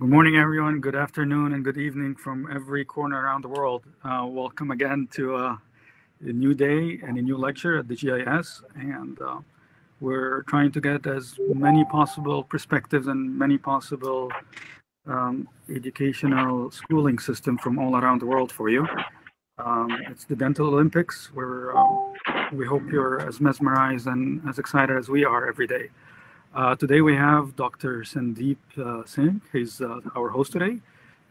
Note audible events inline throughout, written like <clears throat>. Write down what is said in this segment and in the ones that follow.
Good morning, everyone. Good afternoon and good evening from every corner around the world. Uh, welcome again to uh, a new day and a new lecture at the GIS. And uh, we're trying to get as many possible perspectives and many possible um, educational schooling system from all around the world for you. Um, it's the Dental Olympics, where um, we hope you're as mesmerized and as excited as we are every day. Uh, today we have Dr. Sandeep uh, Singh, he's uh, our host today,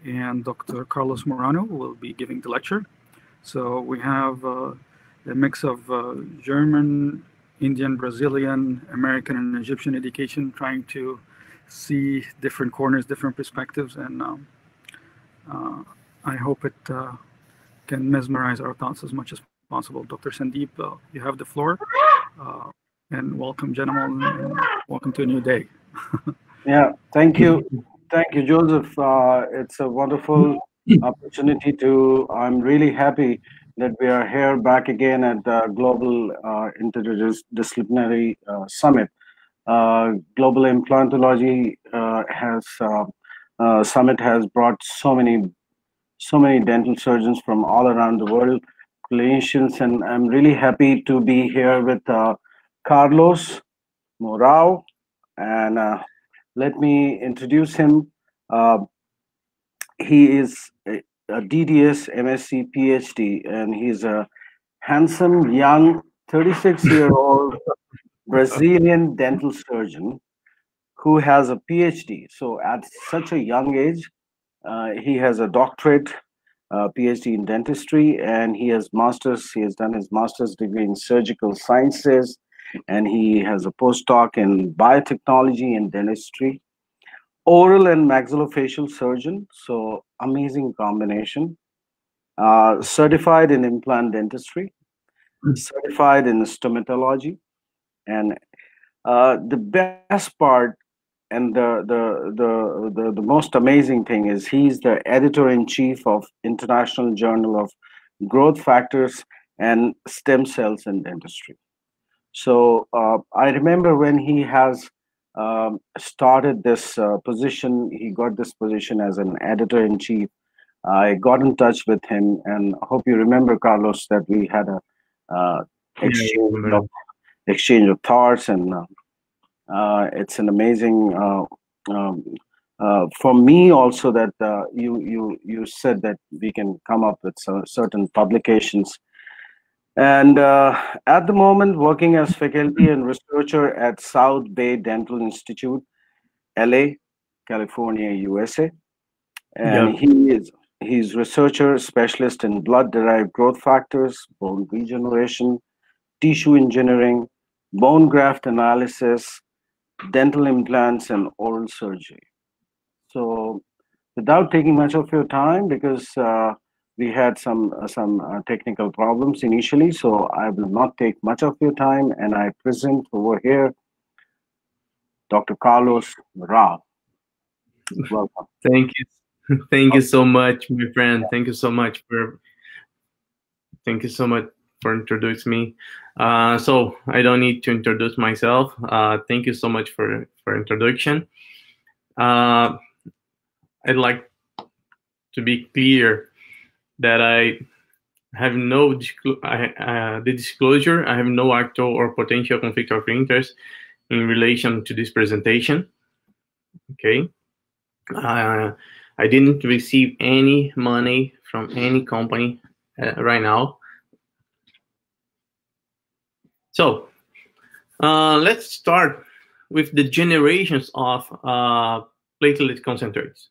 and Dr. Carlos Mourao will be giving the lecture. So we have uh, a mix of uh, German, Indian, Brazilian, American, and Egyptian education trying to see different corners, different perspectives, and um, uh, I hope it can mesmerize our thoughts as much as possible. Dr. Sandeep, you have the floor and welcome, gentlemen, and welcome to a new day. <laughs> yeah, thank you. Thank you, Joseph. Uh, it's a wonderful opportunity to, I'm really happy that we are here back again at the Global uh, Interdisciplinary uh, Summit. Uh, Global Implantology uh, has, uh, Summit has brought so many, so many dental surgeons from all around the world, clinicians, and I'm really happy to be here with Carlos Mourao, and uh, let me introduce him. Uh, he is a, a, DDS MSc PhD, and he's a handsome, young, 36 year old <laughs> Brazilian dental surgeon who has a PhD. So, at such a young age, uh, he has a doctorate, uh, PhD in dentistry, and he has masters. He has done his master's degree in surgical sciences and he has a postdoc in biotechnology and dentistry. Oral and maxillofacial surgeon, so amazing combination. Uh, certified in implant dentistry, mm. certified in stomatology, and uh, the best part and the, the the the the most amazing thing is he's the editor in chief of International Journal of Growth Factors and Stem Cells in Dentistry. So uh, I remember when he has um, started this uh, position, he got this position as an editor in chief. I got in touch with him, and I hope you remember, Carlos, that we had a uh, exchange, yeah, of, exchange of thoughts, and uh, uh, it's an amazing. Uh, um, for me, also that you you you said that we can come up with certain publications and uh, at the moment, working as faculty and researcher at South Bay Dental Institute, LA, California, USA. And yeah. he is he's researcher specialist in blood-derived growth factors, bone regeneration, tissue engineering, bone graft analysis, dental implants, and oral surgery. So, without taking much of your time, because uh, we had some uh, some uh, technical problems initially, so I will not take much of your time, and I present over here Dr. Carlos Rao. Welcome. Thank you, <laughs> thank you so much, my friend. Thank you so much for thank you so much for introducing me. Uh, so I don't need to introduce myself. Uh, thank you so much for for introduction. Uh, I'd like to be clear that I have no uh, the disclosure. I have no actual or potential conflict of interest in relation to this presentation. Okay, uh, I didn't receive any money from any company uh, right now. So uh, let's start with the generations of uh, platelet concentrates.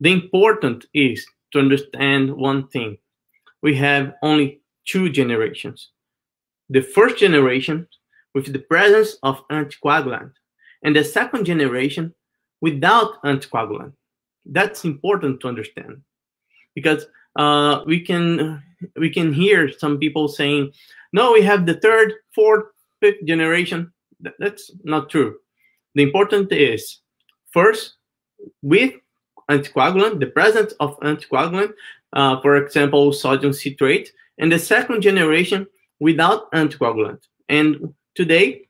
The important is to understand one thing. We have only two generations. The first generation with the presence of anticoagulant, and the second generation without anticoagulant. That's important to understand because uh, we can we can hear some people saying, "No, we have the third, fourth, fifth generation." That's not true. The important is first with anticoagulant, the presence of anticoagulant, uh, for example, sodium citrate, and the second generation without anticoagulant. And today,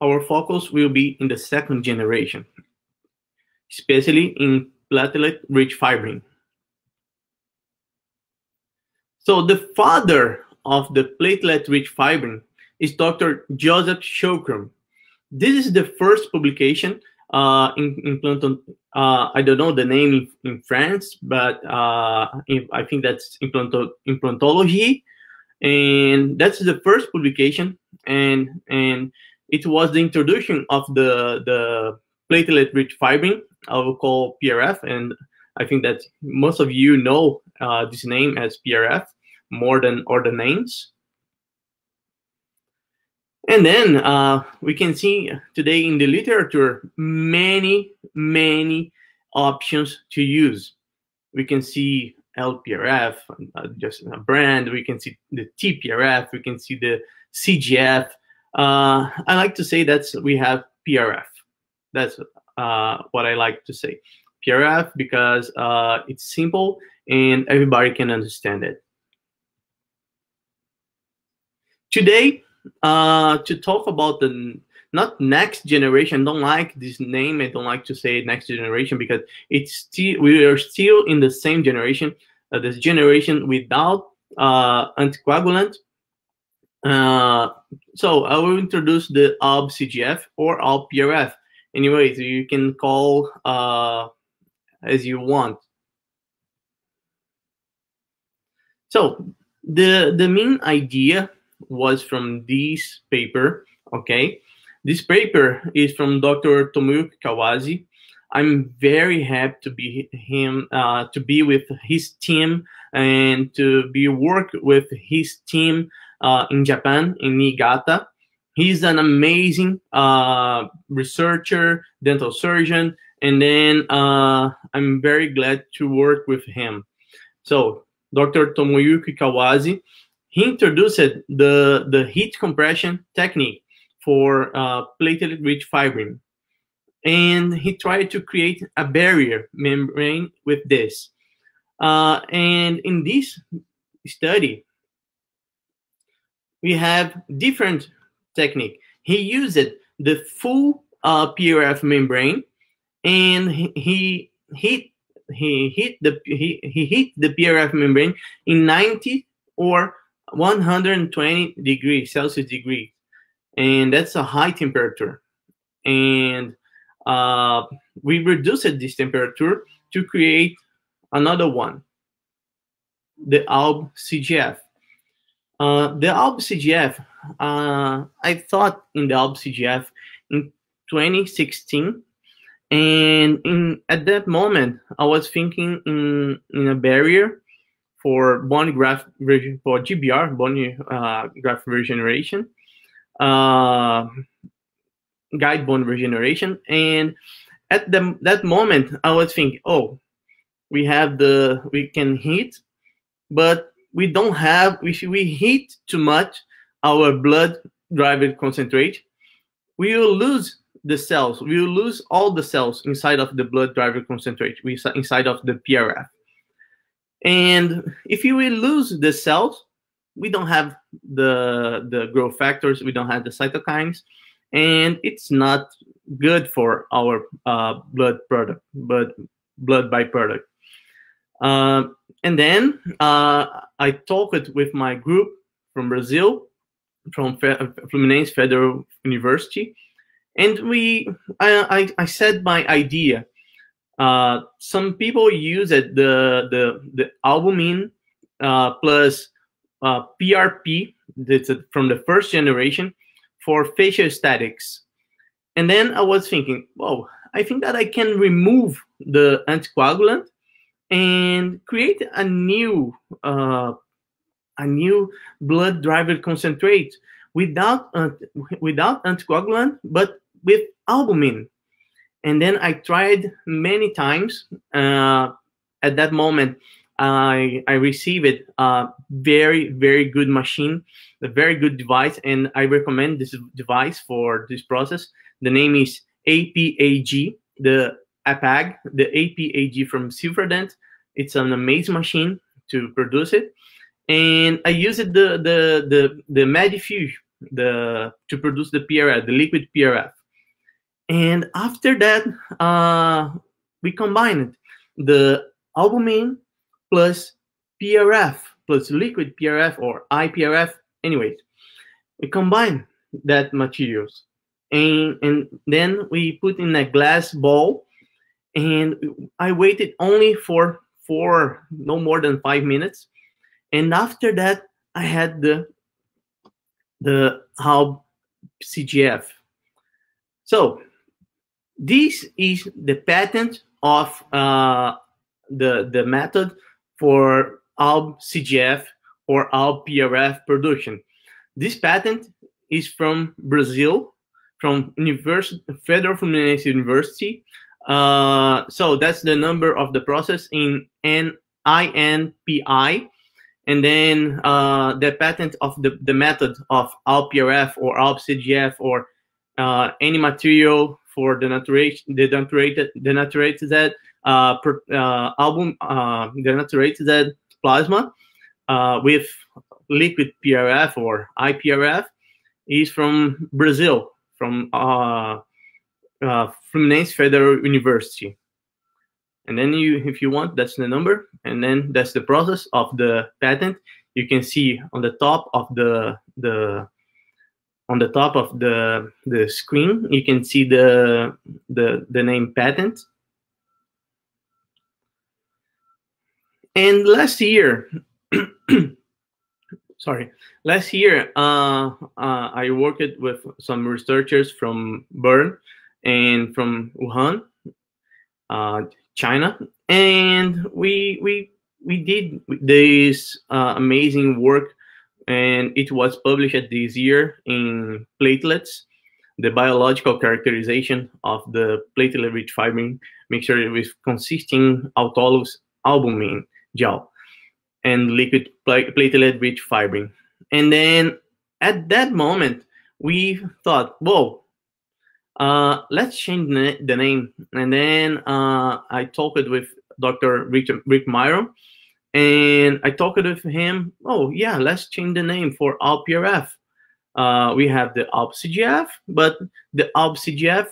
our focus will be in the second generation, especially in platelet-rich fibrin. So the father of the platelet-rich fibrin is Dr. Joseph Choukroun. This is the first publication uh, in, in Planton, uh, I don't know the name in, in France, but uh, in, I think that's implanto, implantology, and that's the first publication, and and it was the introduction of the the platelet-rich fibrin, I will call PRF, and I think that most of you know uh, this name as PRF more than other names. And then uh, we can see today in the literature many, many options to use. We can see LPRF, uh, just a brand. We can see the TPRF. We can see the CGF. Uh, I like to say that we have PRF. That's uh, what I like to say. PRF because uh, it's simple and everybody can understand it. Today, uh, to talk about the not next generation. Don't like this name. I don't like to say next generation because it's still we are still in the same generation. Uh, this generation without uh, anticoagulant. Uh, so I will introduce the ALB CGF or ALB PRF. Anyways, you can call uh, as you want. So the the main idea was from this paper, okay? This paper is from Dr. Tomoyuki Kawase. I'm very happy to be him, uh, to be with his team and to be work with his team uh, in Japan, in Niigata. He's an amazing uh, researcher, dental surgeon, and then uh, I'm very glad to work with him. So, Dr. Tomoyuki Kawase he introduced the, the heat compression technique for uh, platelet-rich fibrin. And he tried to create a barrier membrane with this. Uh, and in this study, we have different technique. He used the full uh, PRF membrane, and he, he hit he hit the he, he hit the PRF membrane in 90 or 120 degrees Celsius degree, and that's a high temperature. And uh, we reduced this temperature to create another one, the ALB CGF. Uh, the ALB CGF, uh, I thought in the ALB CGF in 2016, and in at that moment I was thinking in in a barrier for bone graft for GBR, bone uh, graft regeneration, uh, guide bone regeneration, and at the, that moment I was thinking, oh, we have the we can heat, but we don't have if we heat too much our blood driver concentrate, we will lose the cells. We will lose all the cells inside of the blood-derived concentrate, we inside of the PRF. And if you will lose the cells, we don't have the the growth factors, we don't have the cytokines, and it's not good for our uh, blood product, but blood byproduct. Uh, and then uh, I talked with my group from Brazil, from Fluminense Federal University, and we I, I, I said my idea uh, some people use it the the the albumin uh, plus uh, PRP that's from the first generation for facial aesthetics. And then I was thinking, well, I think that I can remove the anticoagulant and create a new uh, a new blood-derived concentrate without uh, without anticoagulant, but with albumin and then I tried many times. Uh, at that moment, I I received a very very good machine, a very good device, and I recommend this device for this process. The name is APAG, the APAG, the APAG from Silfradent. It's an amazing machine to produce it, and I used the the the the Medifuge the to produce the PRF, the liquid PRF. And after that, uh, we combined the albumin plus PRF plus liquid PRF or IPRF. Anyways, we combine that materials and and then we put in a glass bowl and I waited only for for no more than five minutes. And after that, I had the the how CGF. So this is the patent of uh, the the method for ALB CGF or ALB PRF production. This patent is from Brazil, from University, Federal Fluminense University, uh, so that's the number of the process in N INPI. And then uh, the patent of the, the method of ALPRF or ALPCGF or uh, any material for the naturation, the denaturated, denaturated uh, per, uh, album, uh, denaturated plasma uh, with liquid PRF or IPRF is from Brazil, from uh, uh, Fluminense Federal University. And then you, if you want, that's the number, and then that's the process of the patent. You can see on the top of the the on the top of the the screen, you can see the the the name patent. And last year, <clears throat> sorry, last year uh, uh, I worked with some researchers from Bern and from Wuhan, uh, China, and we we we did this uh, amazing work, and it was published this year in platelets, the biological characterization of the platelet-rich fibrin mixture with consisting autologous albumin gel and liquid platelet-rich fibrin. And then at that moment, we thought, whoa, uh, let's change the name. And then uh, I talked with Dr. Rick, Rick Miron, and I talked with him. Oh yeah, let's change the name for ALPRF. Uh, we have the ALP-CGF, but the ALP-CGF,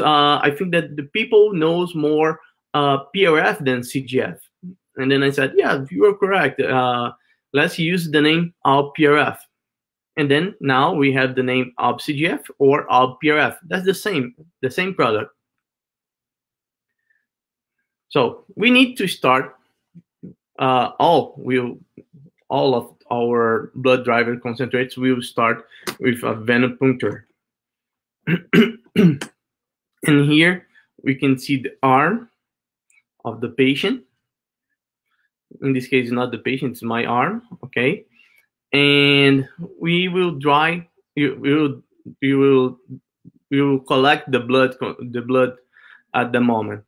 uh, I think that the people knows more uh, PRF than CGF. And then I said, yeah, you are correct. Uh, let's use the name ALP-PRF. And then now we have the name ALP-CGF or ALP-PRF. That's the same, the same product. So we need to start uh, all will all of our blood-derived concentrates we will start with a venipuncture. <clears throat> and here we can see the arm of the patient. In this case, not the patient, it's my arm, okay? and we will dry you will you will we will collect the blood the blood at the moment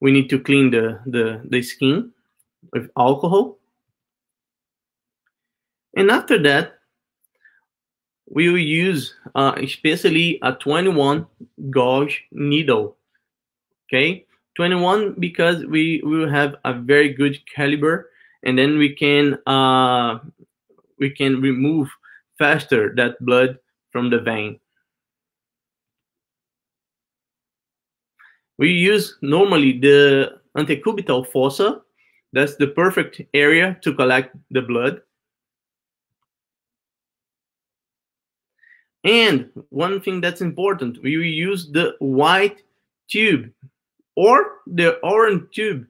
we need to clean the the, the skin with alcohol and after that we will use uh, especially a 21 gauge needle okay 21 because we will have a very good caliber and then we can uh, we can remove faster that blood from the vein. We use normally the antecubital fossa. That's the perfect area to collect the blood. And one thing that's important, we use the white tube or the orange tube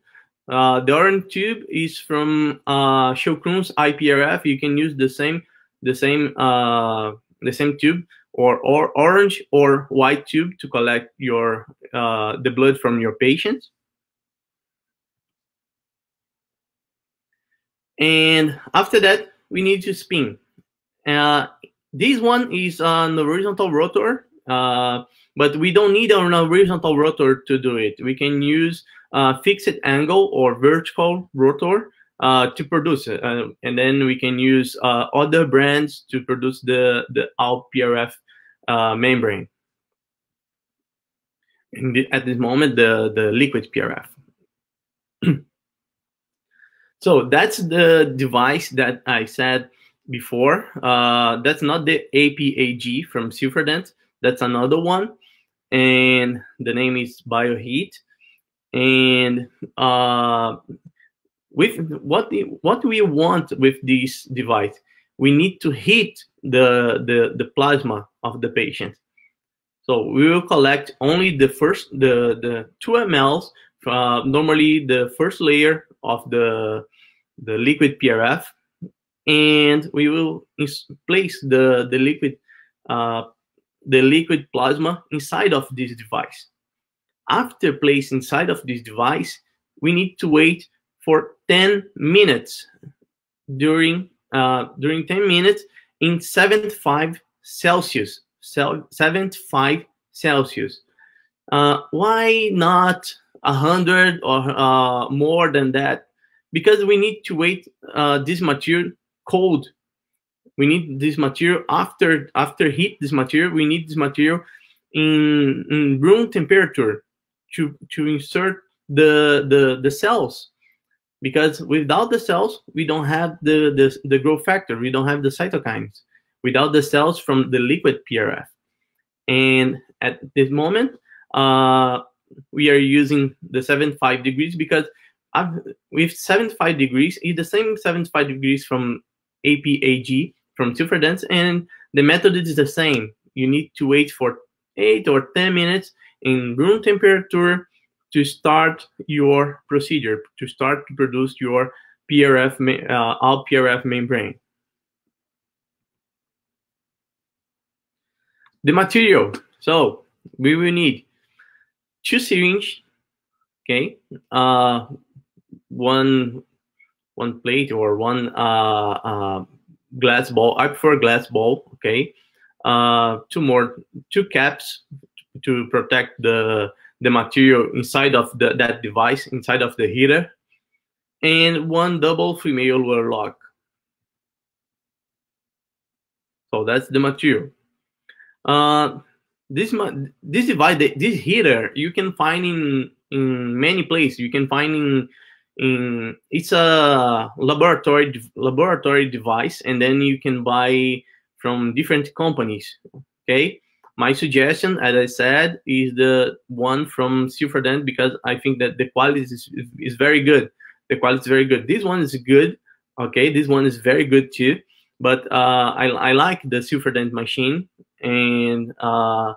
uh, the orange tube is from uh, Choukroun's IPRF. You can use the same the same uh, the same tube or or orange or white tube to collect your uh, the blood from your patient. And after that, we need to spin. Uh, this one is an horizontal rotor, uh, but we don't need an horizontal rotor to do it. We can use uh, fixed angle or vertical rotor uh, to produce it. Uh, and then we can use uh, other brands to produce the, the ALP-PRF uh, membrane. The, at this moment, the, the liquid PRF. <clears throat> So that's the device that I said before. Uh, that's not the APAG from Silfradent. That's another one. And the name is BioHeat. And uh, with what the, what we want with this device, we need to heat the, the, the plasma of the patient. So we will collect only the first, the, the two mLs, normally the first layer of the, the liquid PRF, and we will place the, the liquid, uh, the liquid plasma inside of this device. After placing inside of this device, we need to wait for 10 minutes during uh, during 10 minutes in 75 Celsius. 75 Celsius. Uh, why not 100 or uh, more than that? Because we need to wait uh, this material cold. We need this material after after heat. This material we need this material in, in room temperature to to insert the the the cells because without the cells we don't have the, the the growth factor. We don't have the cytokines. Without the cells from the liquid prf and at this moment uh, we are using the 75 degrees because I've, with 75 degrees is the same 75 degrees from apag from Silfradent and the method is the same. You need to wait for 8 or 10 minutes in room temperature to start your procedure, to start to produce your PRF, uh, PRF membrane. The material. So we will need two syringes, okay, uh, one one plate or one uh, uh, glass ball. I prefer glass ball, okay. Uh, two more, two caps to protect the the material inside of the, that device, inside of the heater, and one double female luer lock. So that's the material. Uh, this this device, this heater, you can find in in many places. You can find in in it's a laboratory laboratory device, and then you can buy from different companies. Okay, my suggestion, as I said, is the one from Silfradent because I think that the quality is, is very good. The quality is very good. This one is good. Okay, this one is very good too. But uh, I, I like the Silfradent machine, and uh,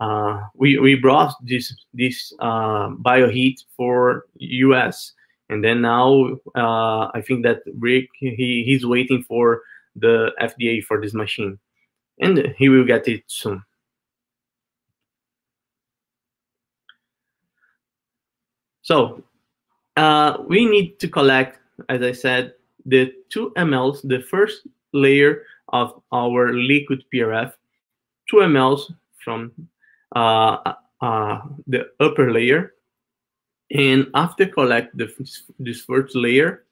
uh, we we brought this this uh, bioheat for US, and then now uh, I think that Rick he he's waiting for the FDA for this machine, and he will get it soon. So uh, we need to collect, as I said, the two mLs, the first layer of our liquid PRF, two mLs from uh, uh, the upper layer. And after collect the, this first layer,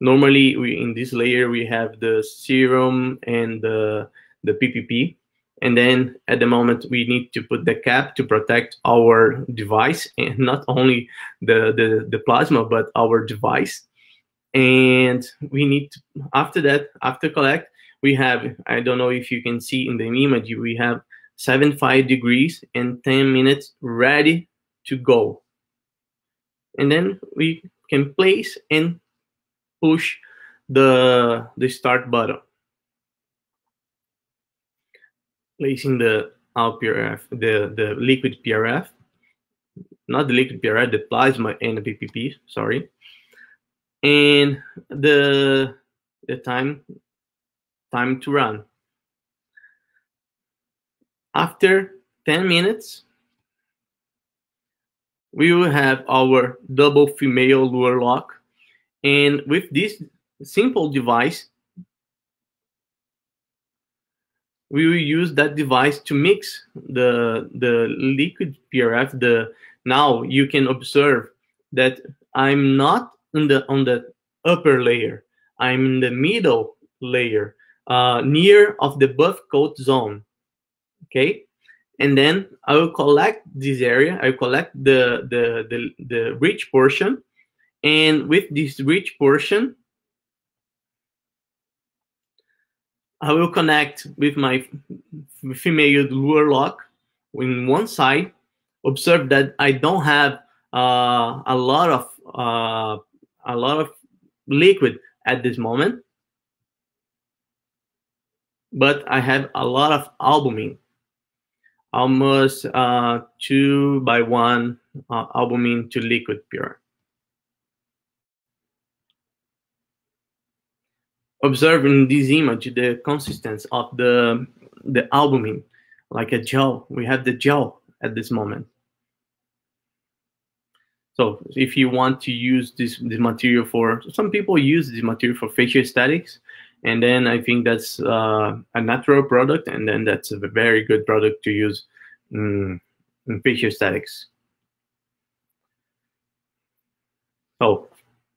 normally we in this layer we have the serum and the, the PPP and then at the moment we need to put the cap to protect our device and <laughs> not only the, the, the plasma but our device. And we need to, after that after collect we have i don't know if you can see in the image we have 75 degrees and 10 minutes ready to go. And then we can place and push the the start button placing the PRF, the, the liquid PRF, not the liquid PRF, the plasma and the PPP, sorry. And the, the time, time to run. After 10 minutes, we will have our double female luer lock. And with this simple device, we will use that device to mix the the liquid PRF. The now you can observe that I'm not in the on the upper layer. I'm in the middle layer, uh, near of the buff coat zone. Okay, and then I will collect this area. I collect the the the, the rich portion, And with this rich portion, I will connect with my female luer lock in one side. Observe that I don't have uh, a lot of uh, a lot of liquid at this moment, but I have a lot of albumin, almost uh, two by one uh, albumin to liquid pure. Observe in this image the consistency of the the albumin like a gel. We have the gel at this moment. So if you want to use this, this material for some people use this material for facial aesthetics and then i think that's uh, a natural product and then that's a very good product to use in, in facial aesthetics. So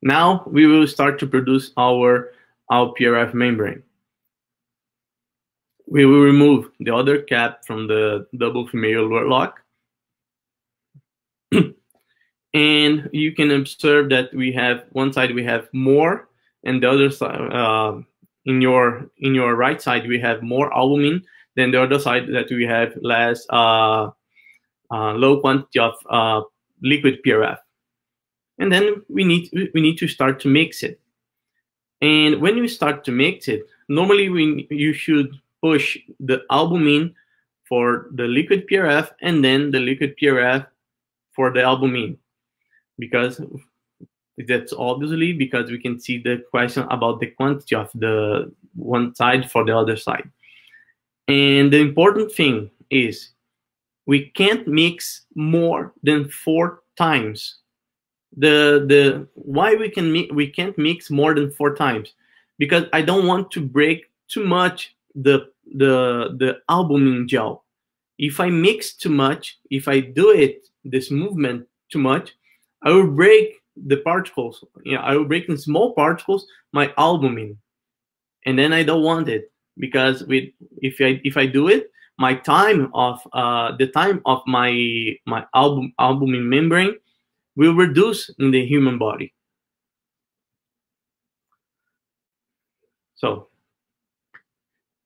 now we will start to produce our our PRF membrane. We will remove the other cap from the double female lock. <clears throat> and you can observe that we have one side we have more and the other side uh, in your in your right side we have more albumin than the other side that we have less uh, uh, low quantity of uh, liquid PRF. And then we need we need to start to mix it. And when you start to mix it, normally we, you should push the albumin for the liquid PRF and then the liquid PRF for the albumin. Because that's obviously because we can see the question about the quantity of the one side for the other side. And the important thing is we can't mix more than four times the the why we can we can't mix more than four times because I don't want to break too much the the the albumin gel. If I mix too much, if I do it this movement too much, I will break the particles. You know, I will break in small particles my albumin, and then I don't want it because with if I if I do it, my time of uh, the time of my my album albumin membrane will reduce in the human body. So,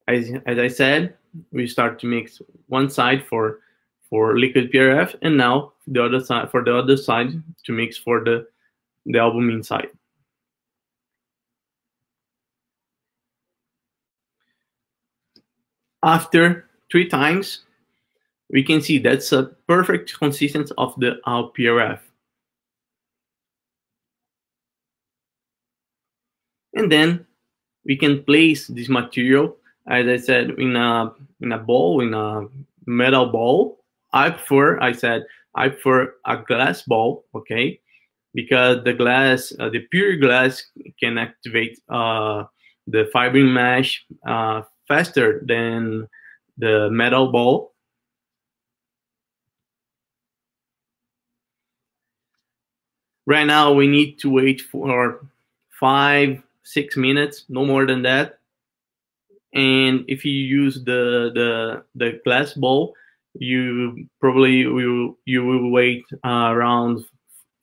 as, as I said, we start to mix one side for for liquid PRF, and now the other side for the other side to mix for the the albumin side. After three times, we can see that's a perfect consistency of the PRF. And then we can place this material, as I said, in a in a bowl, in a metal bowl. I prefer, I said, I prefer a glass bowl, okay, because the glass, uh, the pure glass, can activate uh, the fibrin mesh uh, faster than the metal bowl. Right now, we need to wait for five six minutes, no more than that. And if you use the the the glass bowl, you probably will you will wait uh, around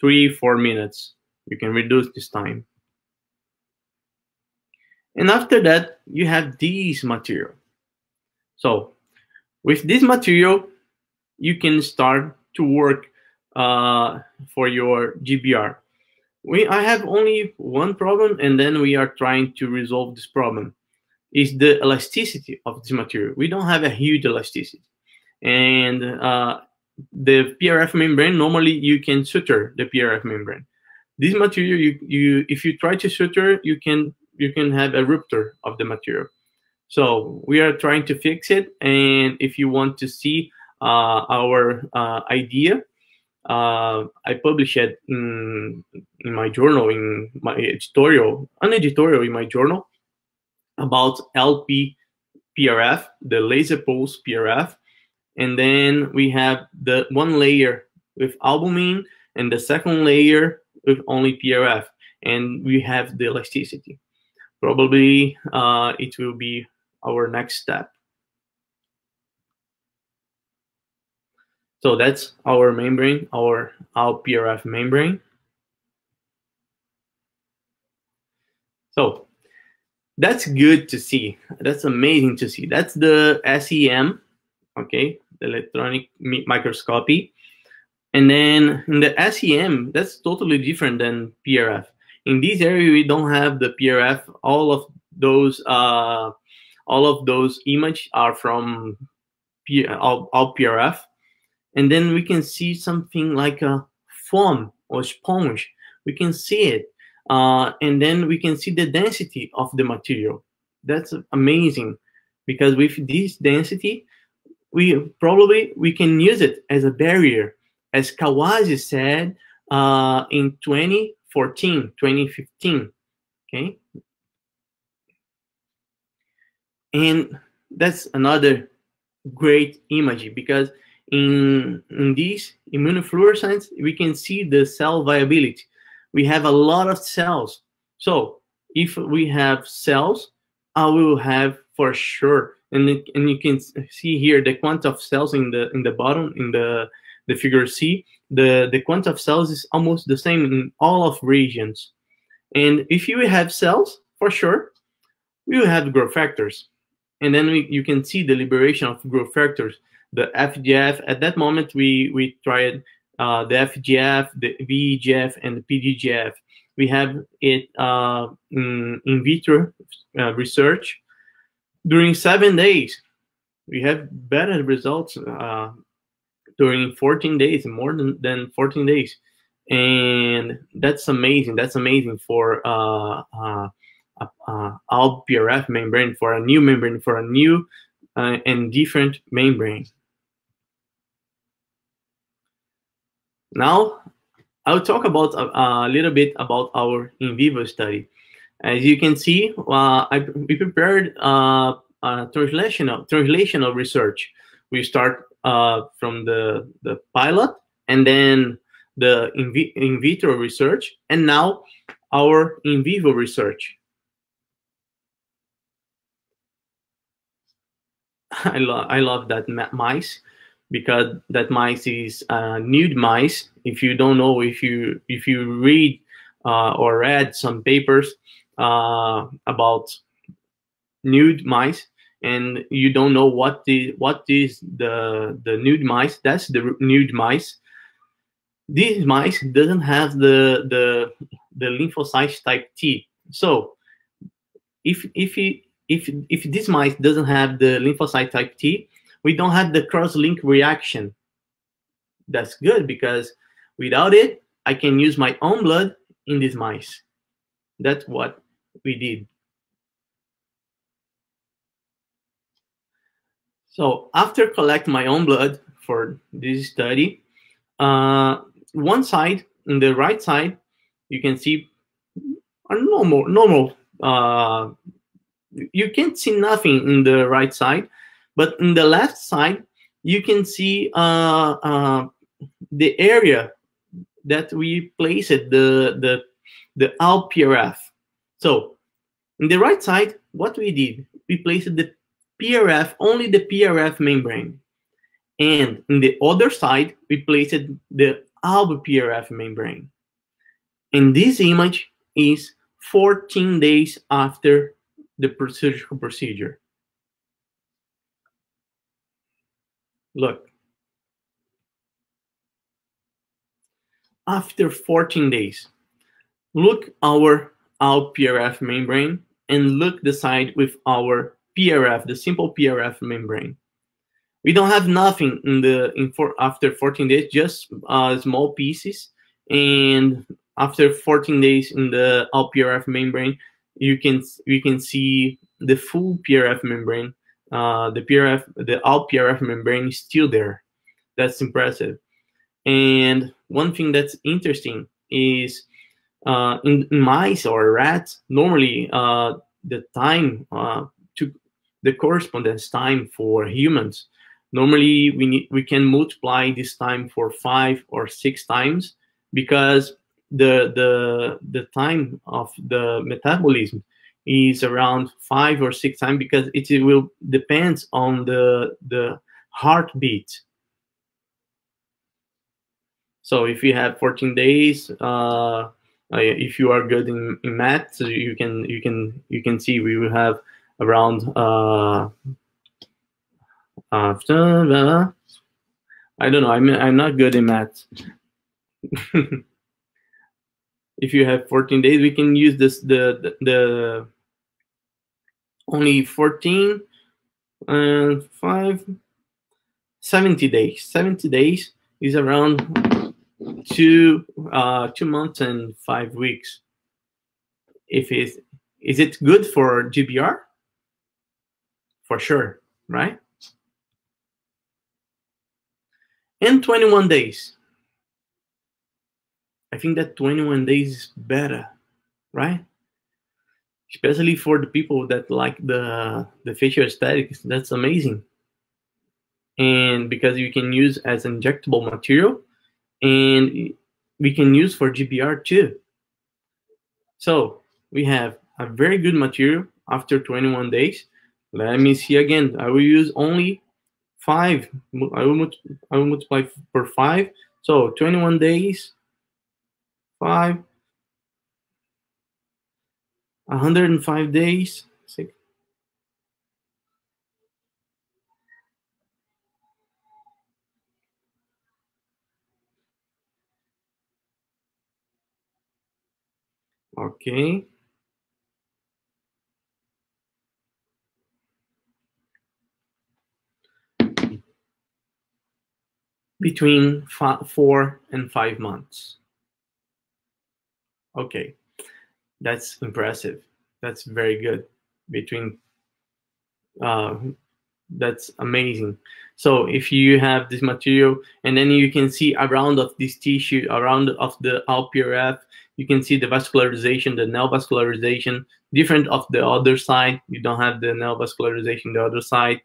three four minutes. You can reduce this time. And after that, you have this material. So with this material, you can start to work uh, for your GBR we I have only one problem, and then we are trying to resolve this problem. Is the elasticity of this material? We don't have a huge elasticity, and uh, the PRF membrane normally you can suture the PRF membrane. This material, you you if you try to suture, you can you can have a rupture of the material. So we are trying to fix it, and if you want to see uh, our uh, idea, uh, I published it in, in my journal, in my editorial, an editorial in my journal about LP PRF, the laser pulse PRF. And then we have the one layer with albumin and the second layer with only PRF. And we have the elasticity. Probably uh, it will be our next step. So that's our membrane, our, our PRF membrane. So that's good to see. That's amazing to see. That's the SEM, okay, the electronic microscopy. And then in the SEM, that's totally different than PRF. In this area, we don't have the PRF. All of those, uh, all of those image are from P all, all PRF. And then we can see something like a foam or sponge. We can see it. Uh, and then we can see the density of the material. That's amazing because with this density, we probably we can use it as a barrier as Kawase said uh, in 2014, 2015. Okay. And that's another great image because in, in this immunofluorescence, we can see the cell viability. We have a lot of cells. So if we have cells, I will have for sure, and, and you can see here the quantity of cells in the in the bottom in the the figure C, the, the quantity of cells is almost the same in all of regions. And if you have cells, for sure, we will have growth factors. And then we, you can see the liberation of growth factors. The FGF, at that moment, we, we tried uh, the FGF, the VEGF, and the PDGF. We have it uh, in, in vitro uh, research. During seven days, we have better results uh, during 14 days, more than, than 14 days. And that's amazing. That's amazing for uh, uh, uh, PRF membrane, for a new membrane, for a new uh, and different membrane. Now, I'll talk about a, uh, a, little bit about our in vivo study. As you can see, uh, I, we prepared uh, translational translational research. We start uh, from the, the pilot and then the in, vi in vitro research, and now our in vivo research. <laughs> I love I love that mice because that mice is uh, nude mice. If you don't know, if you if you read uh, or read some papers uh, about nude mice, and you don't know what the what is the the nude mice that's the nude mice these mice doesn't have the the the lymphocyte type t so if if he, if if this mice doesn't have the lymphocyte type t we don't have the cross-link reaction. That's good because without it i can use my own blood in these mice. That's what we did. So after collect my own blood for this study, uh, one side, in the right side, you can see a normal, normal, uh, you can't see nothing in the right side, but in the left side, you can see uh, uh, the area that we placed the, the, the ALPRF. So in the right side, what we did, we placed the PRF, only the PRF membrane. And in the other side, we placed the ALB-PRF membrane. And this image is 14 days after the surgical procedure. Look. After 14 days, look our ALB-PRF membrane and look the side with our PRF, the simple PRF membrane. We don't have nothing in the in for after 14 days, just uh, small pieces. And after 14 days in the PRF membrane, you can you can see the full PRF membrane. Uh, the PRF, the PRF membrane is still there. That's impressive. And one thing that's interesting is uh, in, in, mice or rats, normally uh, the time uh, to the correspondence time for humans. Normally, we need, we can multiply this time for five or six times because the the the time of the metabolism is around five or six times because it will depends on the the heartbeat. So if you have 14 days uh, uh, if you are good in, in math, so you can you can you can see we will have around uh, after. uh, I don't know. I'm I'm not good in math. <laughs> if you have 14 days, we can use this the the, the only 14 and 5 70 days. 70 days is around two uh two months and five weeks. If it is it good for gbr for sure right? And 21 days i think that 21 days is better right especially for the people that like the the facial aesthetics that's amazing and because you can use as injectable material and we can use for GBR too. So we have a very good material after 21 days. Let me see again. I will use only five. I will, I will multiply for five. So 21 days, five, 105 days, six, Okay. Between four and five months. Okay, that's impressive. That's very good. Between, uh, that's amazing. So if you have this material and then you can see around of this tissue, around of the LPRF, you can see the vascularization, the neovascularization, different of the other side. You don't have the neovascularization the other side.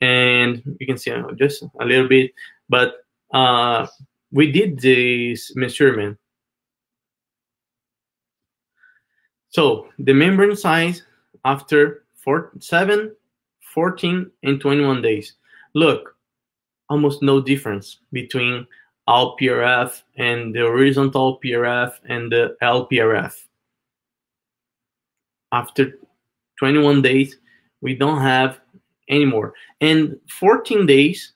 And you can see uh, just a little bit, but uh, we did this measurement. So the membrane size after four, 7, 14, and 21 days. Look, almost no difference between LPRF and the horizontal PRF and the LPRF. After 21 days, we don't have anymore. And 14 days,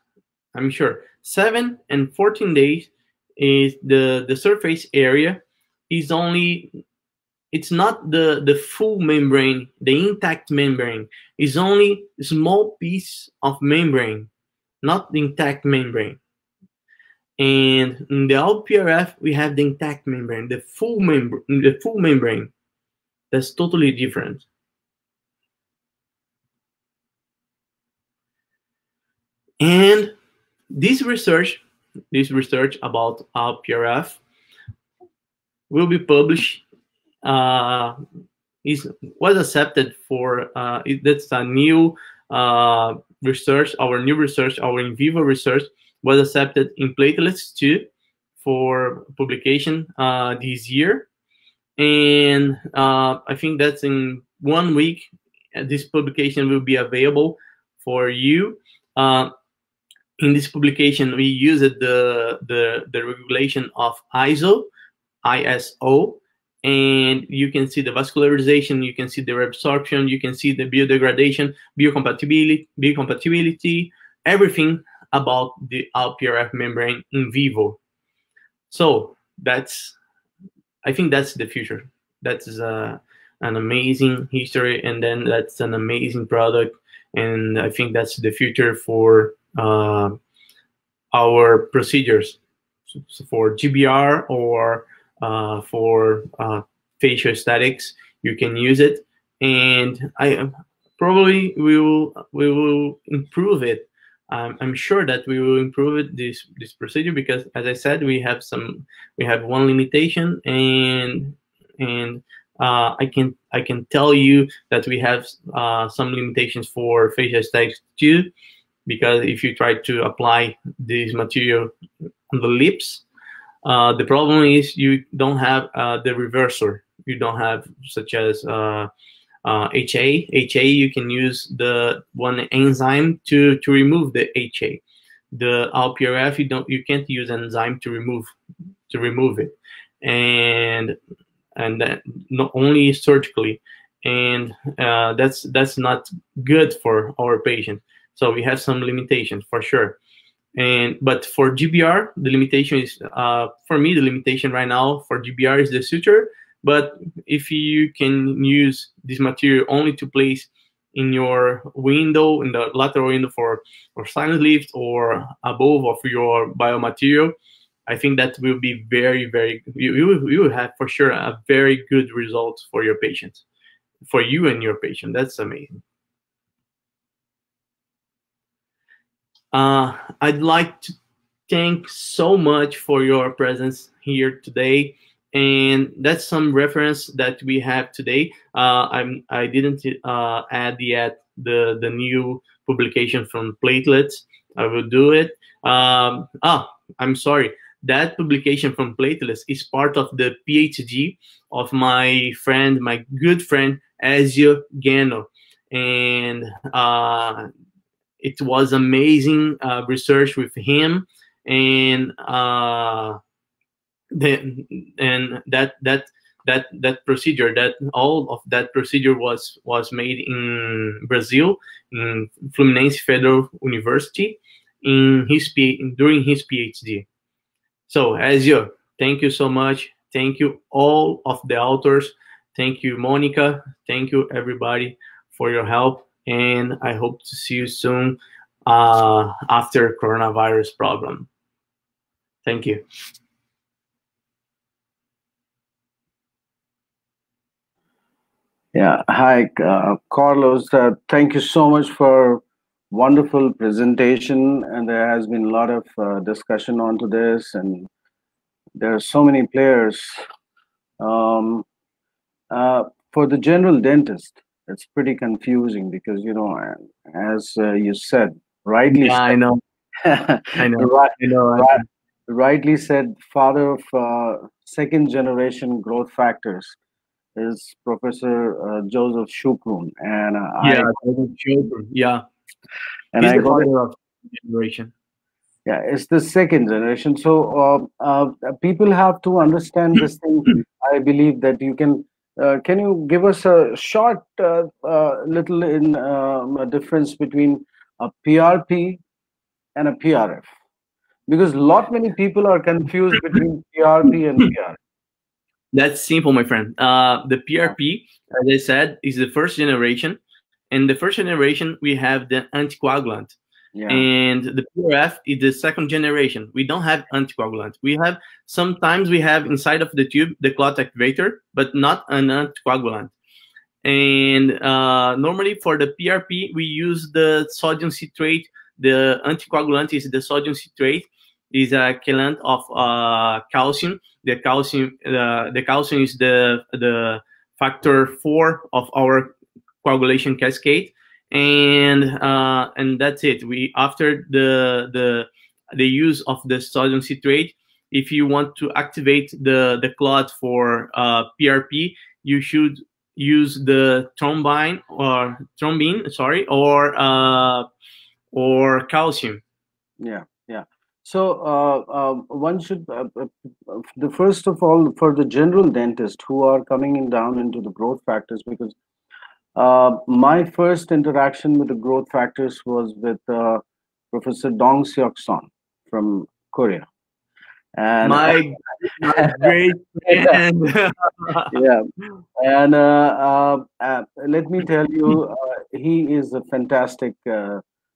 I'm sure, 7 and 14 days is the, the surface area is only it's not the the full membrane the intact membrane is only a small piece of membrane not the intact membrane and in the LPRF, we have the intact membrane, the full membrane, the full membrane. That's totally different. And this research, this research about LPRF will be published, uh, is was accepted for, uh, that's a new uh, research, our new research, our in vivo research was accepted in Platelets too for publication uh, this year. And uh, I think that's in one week, uh, this publication will be available for you. Uh, in this publication, we used the, the, the regulation of ISO, ISO, and you can see the vascularization, you can see the reabsorption, you can see the biodegradation, biocompatibility, biocompatibility, everything about the LPRF membrane in vivo. So that's, I think that's the future. That's uh, an amazing history, and then that's an amazing product, and I think that's the future for uh, our procedures so for GBR or uh, for uh, facial aesthetics. You can use it, and I probably we will we will improve it I'm sure that we will improve it, this this procedure because, as I said, we have some we have one limitation, and and uh, I can I can tell you that we have uh, some limitations for facial aesthetics too, because if you try to apply this material on the lips, uh, the problem is you don't have uh, the reversor. You don't have such as uh, uh, HA. HA, you can use the one enzyme to, to remove the HA. The LPRF, you don't you can't use enzyme to remove to remove it. And and that not only surgically, and uh, that's that's not good for our patient. So we have some limitations for sure. And but for GBR, the limitation is uh, for me the limitation right now for GBR is the suture. But if you can use this material only to place in your window, in the lateral window for for sinus lift or above of your biomaterial, I think that will be very, very, you, you, you will have for sure a very good result for your patient, for you and your patient. That's amazing. Uh, I'd like to thank so much for your presence here today. And that's some reference that we have today. Uh, I'm, I didn't uh, add yet the, the new publication from platelets. I will do it. Um, ah, I'm sorry. That publication from platelets is part of the PhD of my friend, my good friend, Ezio Gheno. And uh, it was amazing uh, research with him and uh, and that that that that procedure that all of that procedure was was made in Brazil in Fluminense Federal University in his P during his PhD. So Ezio, thank you so much. Thank you all of the authors. Thank you Monica. Thank you everybody for your help and I hope to see you soon uh, after coronavirus problem. Thank you. Yeah, hi, uh, Carlos. Uh, thank you so much for wonderful presentation, and there has been a lot of uh, discussion onto this, and there are so many players. Um, uh, for the general dentist, it's pretty confusing because you know as uh, you said rightly yeah, said, <laughs> i know. I know right, i know, right, rightly said father of uh, second generation growth factors is professor uh, joseph Choukroun. And uh, yeah I, yeah. And He's I the got father of generation. Yeah it's the second generation. So uh, uh, people have to understand this thing. <clears throat> I believe that you can can you give us a short uh, uh, little in um, a difference between a PRP and a PRF? Because a lot many people are confused between PRP and PRF. That's simple, my friend. Uh, the PRP, as I said, is the first generation. And the first generation, we have the anticoagulant. Yeah. And the PRF is the second generation. We don't have anticoagulant. We have sometimes we have inside of the tube the clot activator, but not an anticoagulant. And uh, normally for the PRP, we use the sodium citrate. The anticoagulant is the sodium citrate, is a chelant of uh, calcium. The calcium, uh, the calcium is the the factor four of our coagulation cascade and uh, and that's it. We after the the the use of the sodium citrate, if you want to activate the the clot for uh, PRP, you should use the thrombine or thrombin, sorry, or uh, or calcium. Yeah, yeah. So uh, uh, one should uh, uh, the first of all for the general dentist who are coming in down into the growth factors because uh, my first interaction with the growth factors was with uh, Professor Dong Seok Sohn from Korea. And my, <laughs> my great friend. <laughs> yeah. And uh, uh, let me tell you, he is a fantastic,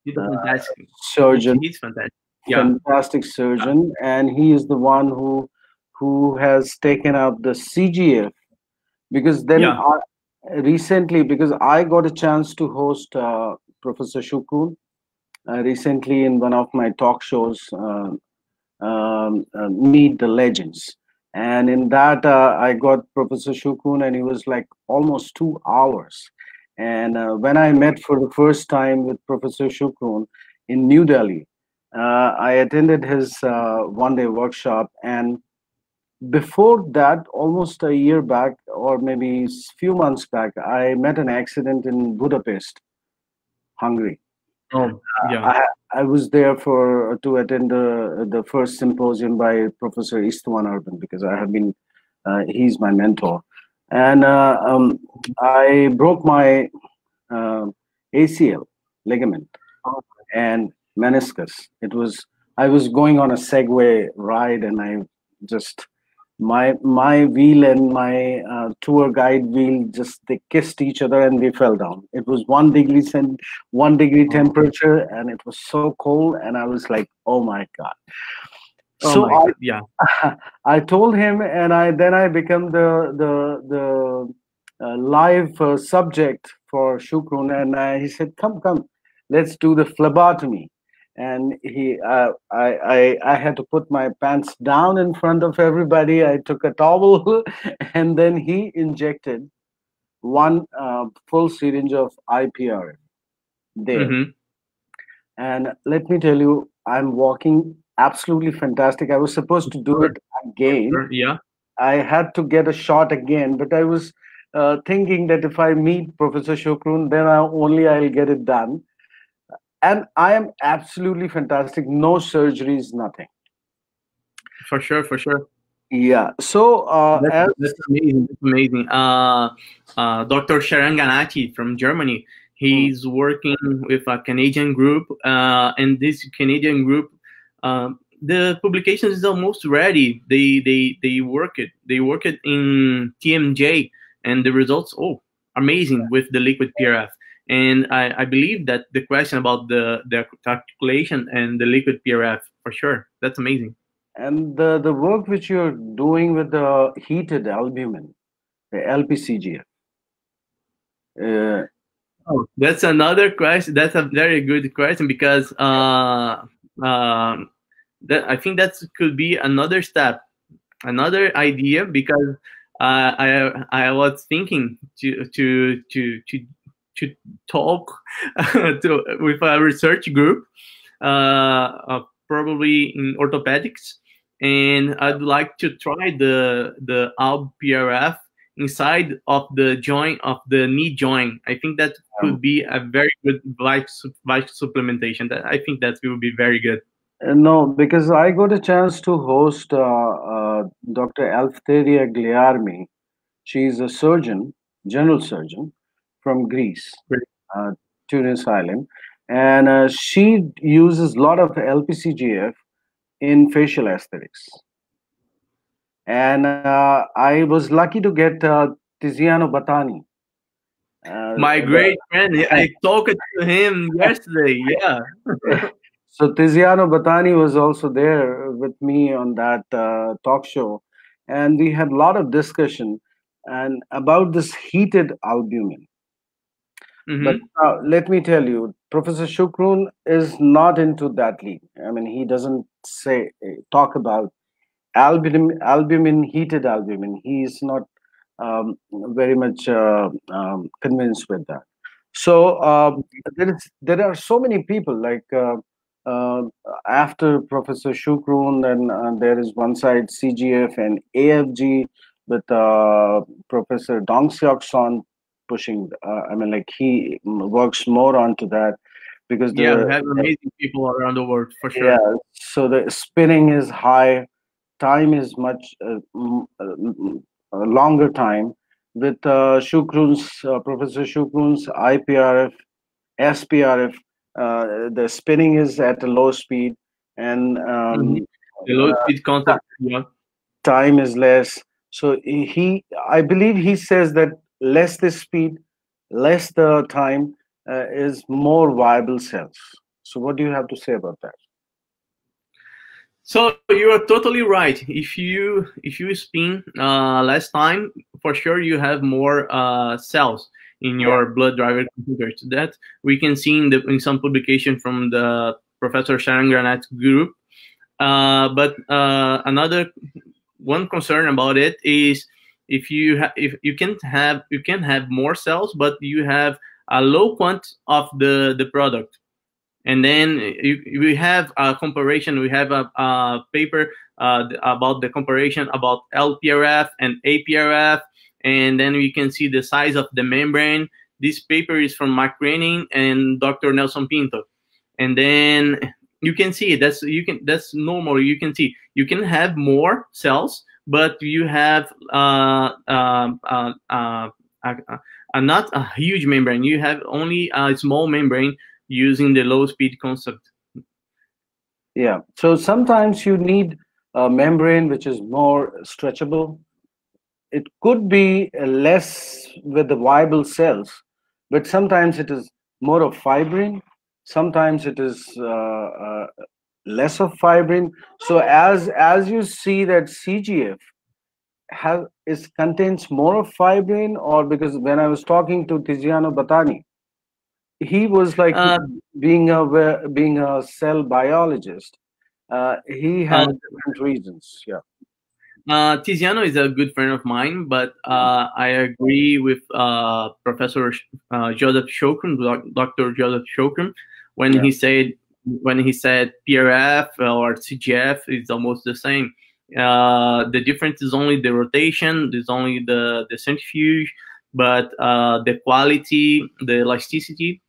He's a fantastic surgeon. He's fantastic. Yeah. Fantastic surgeon. And he is the one who who has taken up the CGF because then yeah. Recently because I got a chance to host uh, Professor Choukroun uh, recently in one of my talk shows, uh, um, uh, Meet the Legends. And in that, uh, I got Professor Choukroun, and he was like almost two hours. And uh, when I met for the first time with Professor Choukroun in New Delhi, I attended his one day workshop and before that almost a year back or maybe few months back i met an accident in budapest hungary. Oh yeah. I, I was there for to attend the the first symposium by professor istvan urban because i have been uh, he's my mentor. And uh, um, I broke my uh, ACL ligament and meniscus. It was I was going on a Segway ride, and I just my my wheel and my uh, tour guide wheel just they kissed each other and they fell down it was one degree cent one degree temperature and it was so cold and i was like oh my god Oh so my I, God, yeah. <laughs> I told him, and I then I become the the the uh, live uh, subject for Choukroun, and he said, "Come, come, let's do the phlebotomy." And he, uh, I, I, I had to put my pants down in front of everybody. I took a towel, <laughs> and then he injected one uh, full syringe of IPR there. Mhm. And let me tell you, I'm walking absolutely fantastic. I was supposed to do it again. Yeah. I had to get a shot again, but I was uh, thinking that if I meet Professor Choukroun, then I, only I'll get it done. And I am absolutely fantastic. No surgeries, nothing. For sure, for sure. Yeah. So uh, That's, as, that's amazing. That's amazing. Uh, uh, Dr. Shahram Ghanaati from Germany. He's working with a Canadian group, uh, and this Canadian group, um, the publication is almost ready. They they they work it. They work it in TMJ, and the results oh amazing with the liquid PRF. And I, I believe that the question about the the articulation and the liquid PRF for sure. That's amazing. and the, the work which you're doing with the heated albumin, the LPCGF. Uh, Oh, that's another question. That's a very good question because uh, um, that I think that could be another step, another idea. Because uh, I I was thinking to to to to to talk <laughs> to with a research group, uh, uh, probably in orthopedics, and I'd like to try the the ALB-PRF inside of the joint of the knee joint. I think that could be a very good life life supplementation. That I think that will be very good. Uh, No, because I got a chance to host uh, uh, Dr. Eleftheria Gliarmi. She's a surgeon, general surgeon from Greece, uh, Tunis Island, and uh, she uses a lot of LPCGF in facial aesthetics. And uh, I was lucky to get uh, Tiziano Batani. Uh, My great friend, I <laughs> talked to him yesterday. Yeah. <laughs> So Tiziano Batani was also there with me on that uh, talk show, and we had a lot of discussion and about this heated albumin. Mhm. But uh, let me tell you, Professor Choukroun is not into that league. I mean, he doesn't say talk about albumin, albumin, heated albumin. He is not um, very much uh, um, convinced with that. So uh, there is there are so many people like uh, uh, after Professor Choukroun, then uh, there is one side CGF and AFG with uh, Professor Dong Seok Sohn pushing. Uh, I mean, like he works more onto that because the, yeah, we have amazing people around the world for sure. yeah. So the spinning is high, time is much uh, uh, longer time. With uh, Choukroun's uh, Professor Choukroun's IPRF, SPRF, uh, the spinning is at a low speed, and um, Mhm. The low speed contact. Yeah. time is less. So he, I believe he says that less the speed, less the time uh, is more viable cells. So what do you have to say about that? So you are totally right. If you if you spin uh, less time, for sure you have more uh, cells in your blood-derived computers. That we can see in the in some publication from the Professor Shahram Ghanaati group. Uh, but uh, another one concern about it is if you ha- if you can have you can have more cells, but you have a low quant of the the product. And then you, we have a comparison we have a, a paper uh, about the comparison about lprf and aprf and then we can see the size of the membrane. This paper is from mark Renning and dr nelson pinto. And then you can see that's you can that's normal you can see. You can have more cells but you have uh, uh, uh, not a huge membrane. You have only a small membrane using the low speed concept. Yeah. So sometimes you need a membrane which is more stretchable. It could be less with the viable cells, but sometimes it is more of fibrin. Sometimes it is uh, uh, less of fibrin. So as as you see that CGF has is contains more of fibrin, or because when I was talking to Tiziano Battani, he was like uh, being a being a cell biologist. Uh, he had uh, different reasons. Yeah. Uh, Tiziano is a good friend of mine, but uh, I agree with uh, Professor uh, Joseph Choukroun, Dr. Joseph Choukroun, when yeah. he said when he said PRF or CGF is almost the same. Uh, the difference is only the rotation, is only the the centrifuge, but uh, the quality, the elasticity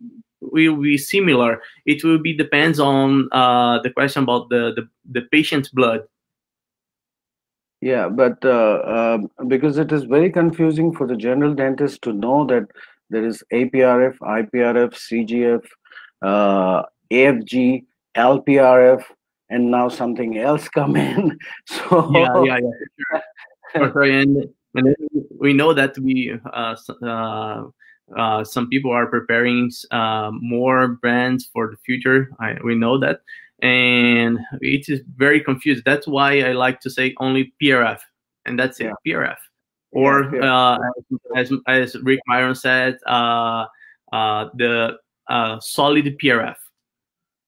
will be similar. It will be depends on uh, the question about the, the, the patient's blood. Yeah, but uh, um, because it is very confusing for the general dentist to know that there is APRF, IPRF, CGF, uh, AFG, LPRF, and now something else come in. <laughs> So yeah, yeah, yeah. Sure. sure. And and we know that we uh, uh, uh, some people are preparing uh, more brands for the future. I, we know that, and it is very confused. That's why I like to say only PRF, and that's it. PRF. Or yeah, as, as Rick Miron said, uh, uh, the solid PRF.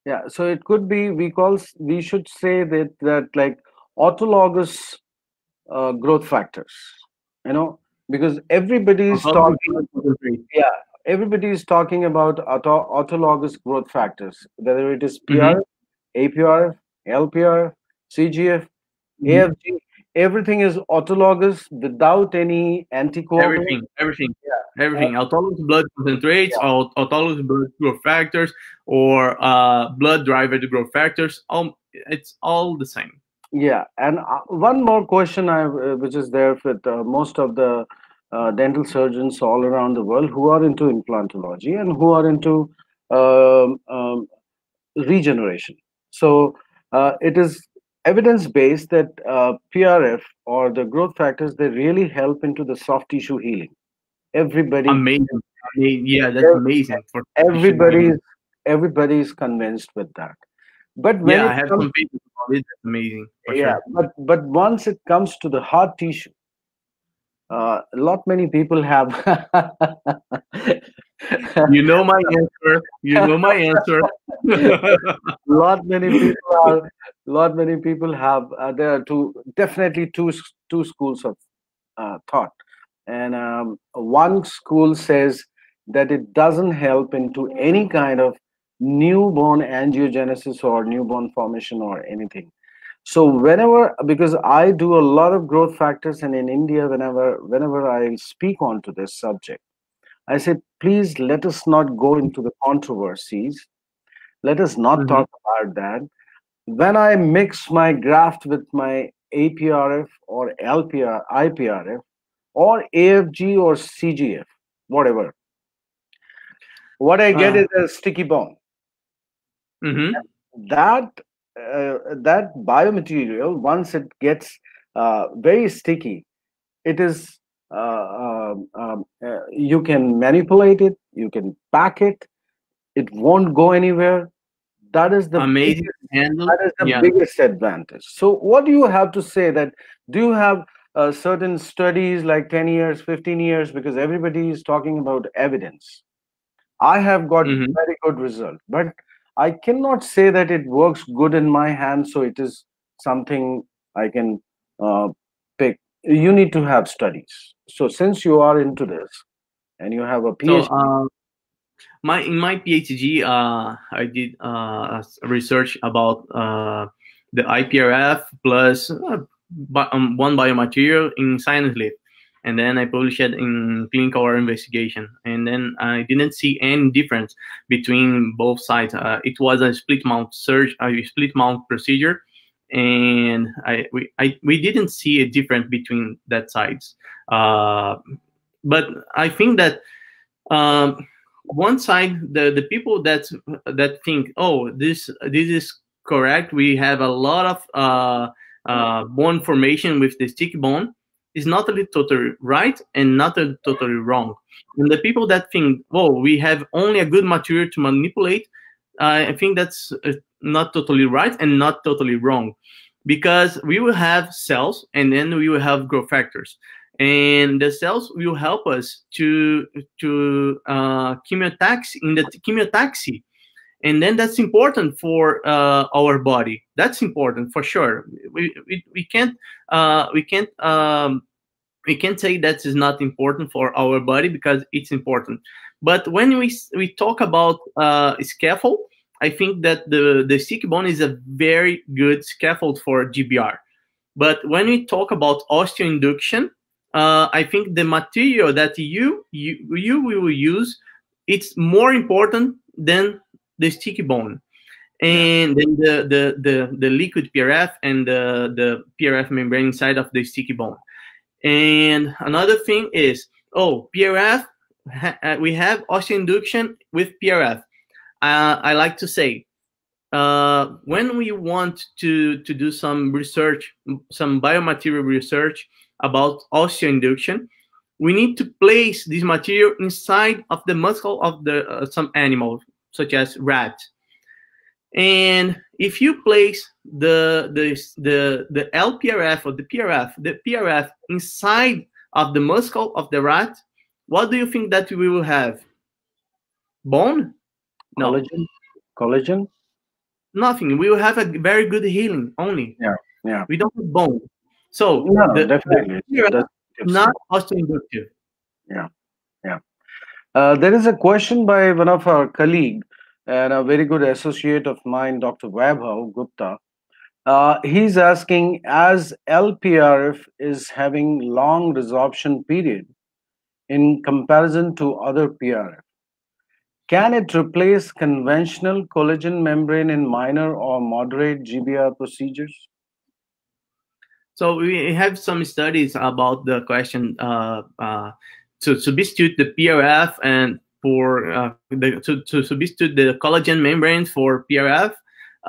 Yeah, so it could be we call we should say that that like autologous growth factors you know because everybody is talking <laughs> yeah everybody is talking about auto, autologous growth factors whether it is PR, mm-hmm. APR, LPR, CGF, mm-hmm. AFG, everything is autologous without any anticoagulant. Everything, everything, yeah. Everything. Uh, autologous blood concentrates, yeah. autologous blood growth factors, or uh, blood-derived growth factors. All it's all the same yeah and uh, one more question i uh, which is there with uh, most of the uh, dental surgeons all around the world who are into implantology and who are into um, um, regeneration so uh, it is evidence based that uh, prf or the growth factors they really help into the soft tissue healing everybody amazing I mean, yeah that's amazing for everybody everybody is convinced with that but when yeah, I have comes, some people it's amazing. yeah, sure. but but once it comes to the heart tissue, uh, a lot many people have. <laughs> you know my answer. You know my answer. <laughs> lot many people are. Lot many people have. Uh, there are two definitely two two schools of uh, thought, and um, one school says that it doesn't help into any kind of newborn angiogenesis or newborn formation or anything. So whenever because i do a lot of growth factors and in india whenever whenever i speak on to this subject i say please let us not go into the controversies. Let us not mm-hmm. talk about that. When i mix my graft with my aprf or lpr iprf or afg or cgf whatever what i get uh. is a sticky bone Mm-hmm. That uh, that biomaterial once it gets uh, very sticky, it is uh, um, um uh, you can manipulate it, you can pack it, it won't go anywhere. That is the amazing biggest, That is the yeah. biggest advantage. So, what do you have to say? That do you have uh, certain studies like 10 years 15 years because everybody is talking about evidence i have got mm-hmm. very good result but I cannot say that it works good in my hand, so it is something I can uh, pick. You need to have studies. So since you are into this and you have a PhD. So, uh, my in my PhD, uh, I did uh, research about uh, the IPRF plus uh, um, one biomaterial in sinus lift and then I published it in clinical investigation. And then I didn't see any difference between both sides. Uh, it was a split mouth surge, a split mouth procedure, and I we I, we didn't see a difference between that sides. Uh, but I think that um, one side, the the people that that think, oh, this this is correct. We have a lot of uh, uh, bone formation with the sticky bone. Is not totally right and not totally wrong. And the people that think, oh, we have only a good material to manipulate, uh, I think that's uh, not totally right and not totally wrong because we will have cells and then we will have growth factors and the cells will help us to to uh, chemotaxi in the chemotaxi and then that's important for uh, our body. That's important for sure. We we, we can't uh, we can't um, we can't say that is not important for our body because it's important. But when we we talk about uh, scaffold I think that the, the bone is a very good scaffold for GBR. But when we talk about osteoinduction, uh, I think the material that you, you you will use it's more important than the sticky bone, and then the the the, the liquid PRF and the the PRF membrane inside of the sticky bone. And another thing is, oh, PRF, ha we have osteoinduction with PRF uh, I like to say, uh, when we want to, to do some research, some biomaterial research about osteoinduction, we need to place this material inside of the muscle of the uh, some animal, such as rat. And if you place the the the the LPRF or the PRF, the PRF inside of the muscle of the rat, what do you think that we will have? Bone? No. Collagen? Collagen? Nothing. We will have a very good healing only. Yeah, yeah. We don't have bone. So no, the, definitely. The not osteoinductive. Yeah, yeah. Uh, there is a question by one of our colleague and a very good associate of mine, Dr. Vaibhav Gupta. Uh, he's asking, as LPRF is having long resorption period in comparison to other PRF, can it replace conventional collagen membrane in minor or moderate GBR procedures? So we have some studies about the question uh, uh, to substitute the PRF and for uh, the, to, to substitute the collagen membranes for PRF.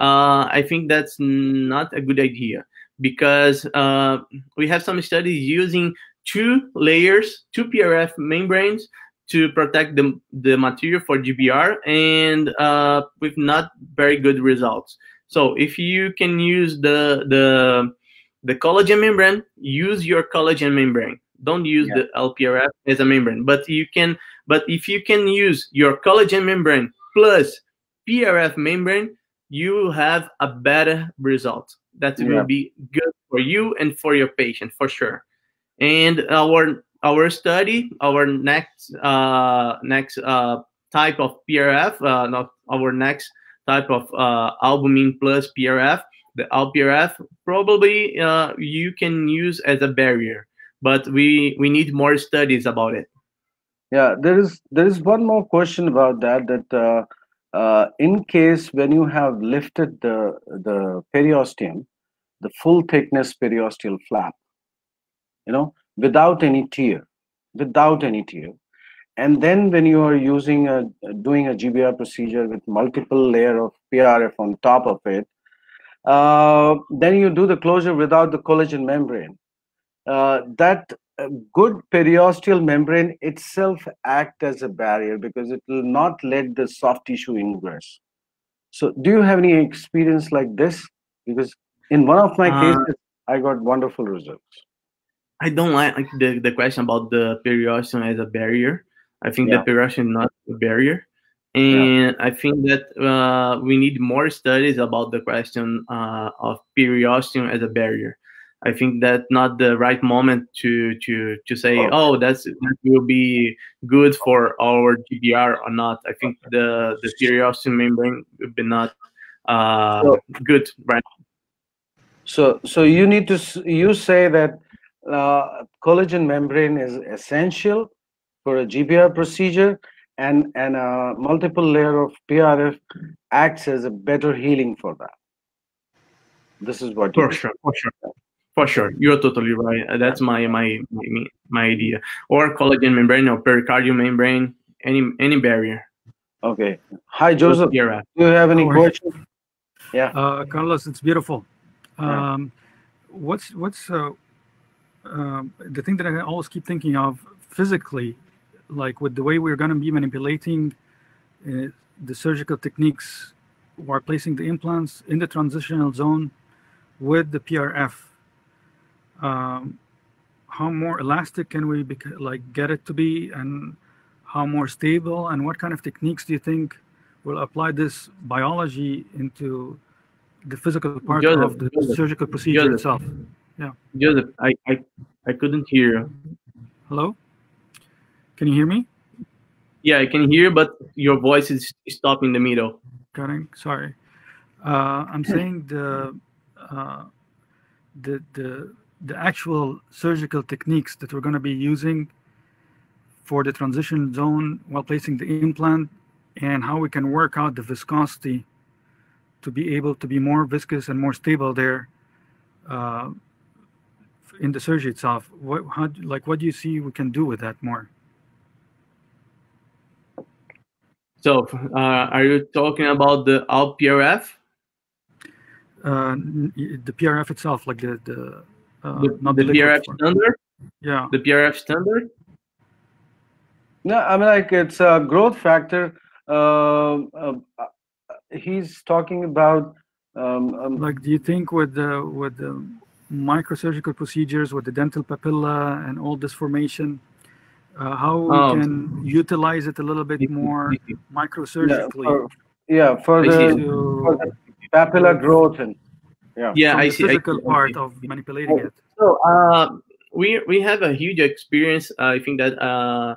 Uh, I think that's not a good idea because uh, we have some studies using two layers, two PRF membranes to protect the, the material for GBR and uh, with not very good results. So if you can use the the the collagen membrane, use your collagen membrane. Don't use yeah. the LPRF as a membrane. But you can but if you can use your collagen membrane plus PRF membrane, you will have a better result. That yeah. will be good for you and for your patient for sure. And our our study, our next uh, next uh, type of PRF, uh, not our next type of uh, albumin plus PRF, the LPRF, probably uh, you can use as a barrier, but we we need more studies about it. Yeah, there is there is one more question about that. That uh, uh, in case when you have lifted the the periosteum, the full thickness periosteal flap, you know, without any tear, without any tear. And then when you are using a doing a GBR procedure with multiple layer of PRF on top of it, uh, then you do the closure without the collagen membrane. Uh, that uh, good periosteal membrane itself act as a barrier because it will not let the soft tissue ingress. So do you have any experience like this? Because in one of my uh, cases, I got wonderful results. I don't like the, the question about the periosteum as a barrier. I think yeah. the periosteum is not a barrier. And yeah. I think that uh, we need more studies about the question uh, of periosteum as a barrier. I think that not the right moment to to to say, oh, oh that's that will be good for our GBR or not. I think the the periosteum membrane will be not uh, so, good right. So so you need to you say that uh, collagen membrane is essential for a GBR procedure and, and a multiple layer of PRF acts as a better healing for that. this is what. For sure, for sure, for sure. You're totally right. Uh, that's my my my, my idea. Or collagen membrane or pericardial membrane, any any barrier. Okay. Hi, Joseph. Yeah. Do you have any questions? Yeah. Uh, Carlos, it's beautiful. Um, what's what's uh, um, the thing that I always keep thinking of physically, like with the way we're going to be manipulating uh, the surgical techniques while placing the implants in the transitional zone with the PRF. Um, how more elastic can we like get it to be, and how more stable, and what kind of techniques do you think will apply this biology into the physical part Joseph, of the Joseph, surgical procedure Joseph, itself? Yeah. Joseph, I, I, I couldn't hear you. Hello? Can you hear me? Yeah, I can hear, but your voice is stopping in the middle. Cutting. Sorry. Uh, I'm saying the uh, the the the actual surgical techniques that we're going to be using for the transition zone while placing the implant and how we can work out the viscosity to be able to be more viscous and more stable there uh, in the surgery itself. What, how, like, what do you see we can do with that more? So, uh, are you talking about the out PRF? Uh, the PRF itself, like the the uh, the, the, the PRF form. standard. Yeah. The PRF standard. No, I mean like it's a growth factor. Uh, uh, he's talking about. Um, um, like, do you think with the with the microsurgical procedures with the dental papilla and all this formation, uh, how we um, can utilize it a little bit more microsurgically? Yeah, for, yeah, for, the, to, for the papilla growth and yeah, yeah, I the see. Physical I, part I of manipulating it. So uh, we we have a huge experience. Uh, I think that uh,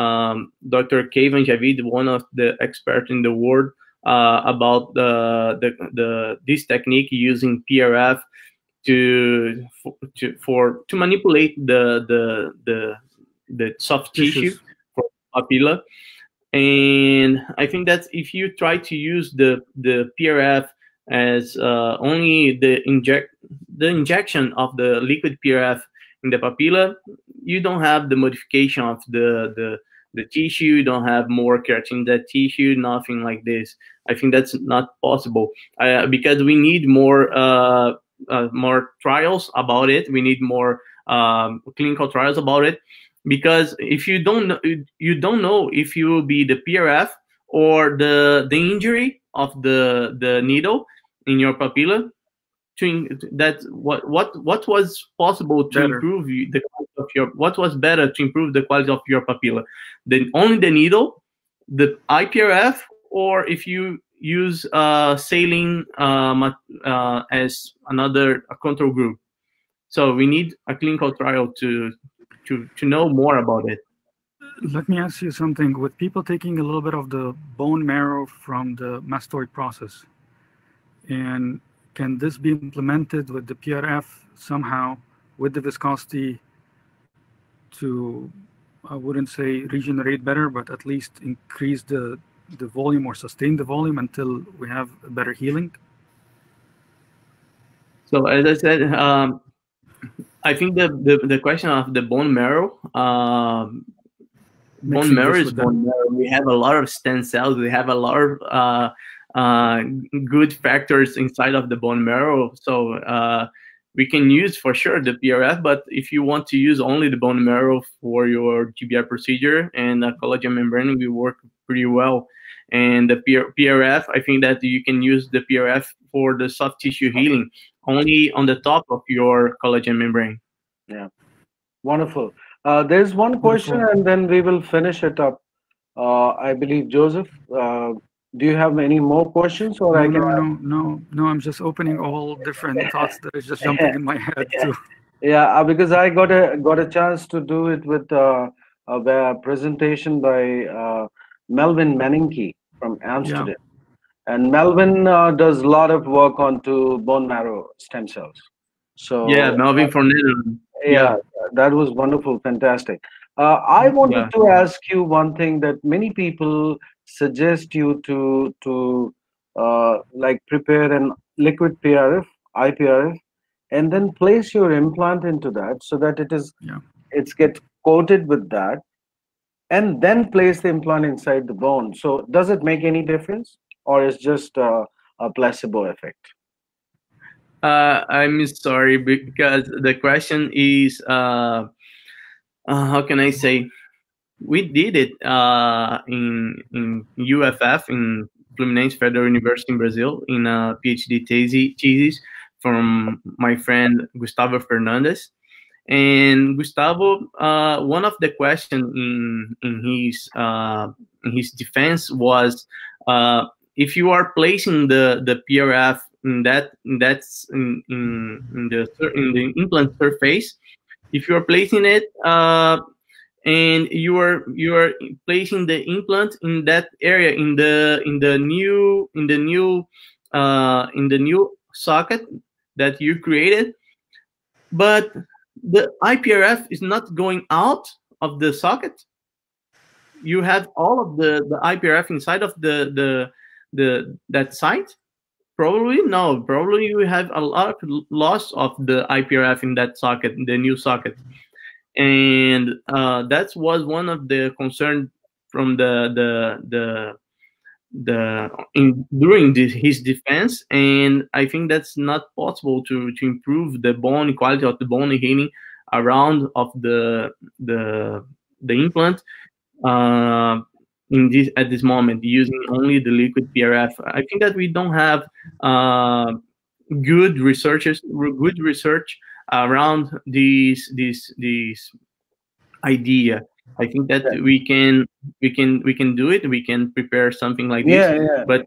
um, Dr. Keivan Javid, one of the experts in the world, uh, about the, the the this technique using PRF to to for to manipulate the the the the soft tissue for papilla. And I think that if you try to use the the PRF as uh, only the inject the injection of the liquid PRF in the papilla, you don't have the modification of the the the tissue. You don't have more keratin in that tissue. Nothing like this. I think that's not possible uh, because we need more uh, uh, more trials about it. We need more um, clinical trials about it because if you don't know, you don't know if you will be the PRF or the the injury of the the needle in your papilla. To, that what what what was possible to better. improve the quality of your what was better to improve the quality of your papilla, then only the needle, the IPRF, or if you use uh, saline um, uh, as another control group. So we need a clinical trial to to to know more about it. Let me ask you something. With people taking a little bit of the bone marrow from the mastoid process, and can this be implemented with the PRF somehow with the viscosity to, I wouldn't say regenerate better, but at least increase the the volume or sustain the volume until we have better healing? So as I said, um, I think the, the, the question of the bone marrow, um, bone marrow is bone marrow. We have a lot of stem cells. We have a lot of uh, uh, good factors inside of the bone marrow. So uh, we can use for sure the PRF, but if you want to use only the bone marrow for your GBR procedure and collagen membrane, we work pretty well. And the PRF, I think that you can use the PRF for the soft tissue healing only on the top of your collagen membrane. Yeah, wonderful. Uh, there's one question, and then we will finish it up. Uh, I believe Joseph. Uh, do you have any more questions, or no, I can? No, no, no, no. I'm just opening all different <laughs> thoughts that is just jumping in my head too. Yeah, uh, because I got a got a chance to do it with uh, a presentation by uh, Melvin Menninke from Amsterdam. Yeah. And Melvin uh, does a lot of work on onto bone marrow stem cells. So yeah, Melvin from Netherlands. Yeah, that was wonderful, fantastic. Uh, I wanted yeah. to ask you one thing that many people suggest you to to uh, like prepare an liquid PRF IPRF, and then place your implant into that so that it is Yeah. it's get coated with that, and then place the implant inside the bone. So does it make any difference, or is just uh, a placebo effect? Uh, I'm sorry because the question is, uh, uh, how can I say? We did it uh, in in UFF in Fluminense Federal University in Brazil in a PhD thesis, from my friend Gustavo Fernandez. And Gustavo, uh, one of the questions in in his uh, in his defense was if you are placing the the PRF in that that's in, in, in the in the implant surface. If you are placing it uh, and you are you are placing the implant in that area in the in the new in the new uh, in the new socket that you created. But the IPRF is not going out of the socket. You have all of the the IPRF inside of the the the that site Probably no. Probably you have a lot of loss of the IPRF in that socket, the new socket, and uh, that was one of the concern from the the the the in during this, his defense. And I think that's not possible to to improve the bone quality of the bone healing around of the the the implant. Uh, in this at this moment using only the liquid PRF. I think that we don't have uh, good researchers, good research around these this this idea. I think that we can we can we can do it. We can prepare something like Yeah, this, yeah. but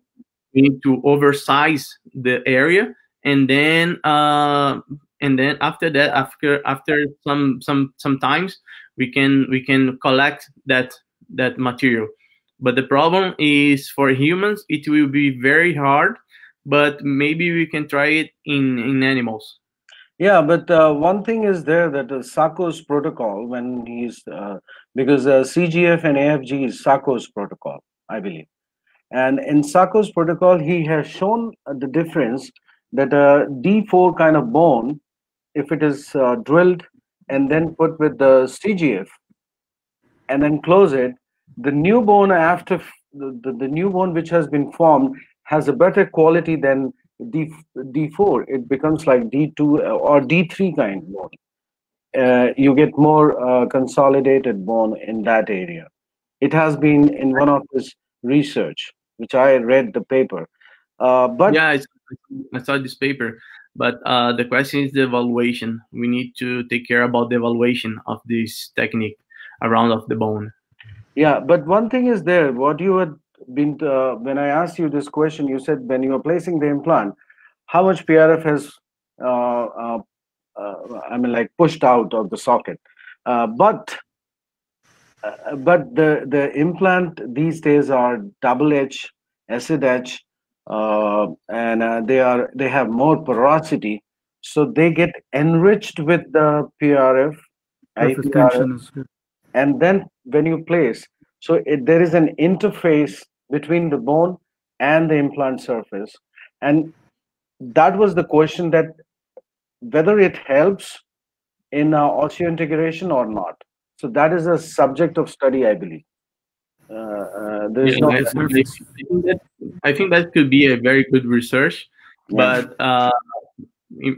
we need to oversize the area and then uh, and then after that after after some some sometimes we can we can collect that that material but the problem is for humans it will be very hard but maybe we can try it in in animals. Yeah, but uh, one thing is there that the Sacco's protocol, when he's uh, because uh, CGF and AFG is Sacco's protocol, I believe, and in Sacco's protocol, he has shown uh, the difference that a D4 kind of bone, if it is uh, drilled and then put with the CGF, and then close it, the new bone after the, the, the new bone which has been formed has a better quality than D, D4. It becomes like D2 or D3 kind of bone. Uh, you get more uh, consolidated bone in that area. It has been in one of his research, which I read the paper. Uh, but yeah I, I saw this paper but uh, the question is the evaluation we need to take care about the evaluation of this technique around of the bone Yeah, but one thing is there. What you had been uh, when I asked you this question, you said when you are placing the implant, how much PRF has, uh, uh, uh, I mean, like pushed out of the socket. Uh, but uh, but the the implant these days are double edge, acid etch, uh, and uh, they are they have more porosity, so they get enriched with the PRF. Surface IPRF tension is good. and then when you place so it, there is an interface between the bone and the implant surface and that was the question that whether it helps in uh, osseointegration or not so that is a subject of study i believe uh, uh, there is Yeah, no I, think that, I think that could be a very good research Yeah. but uh,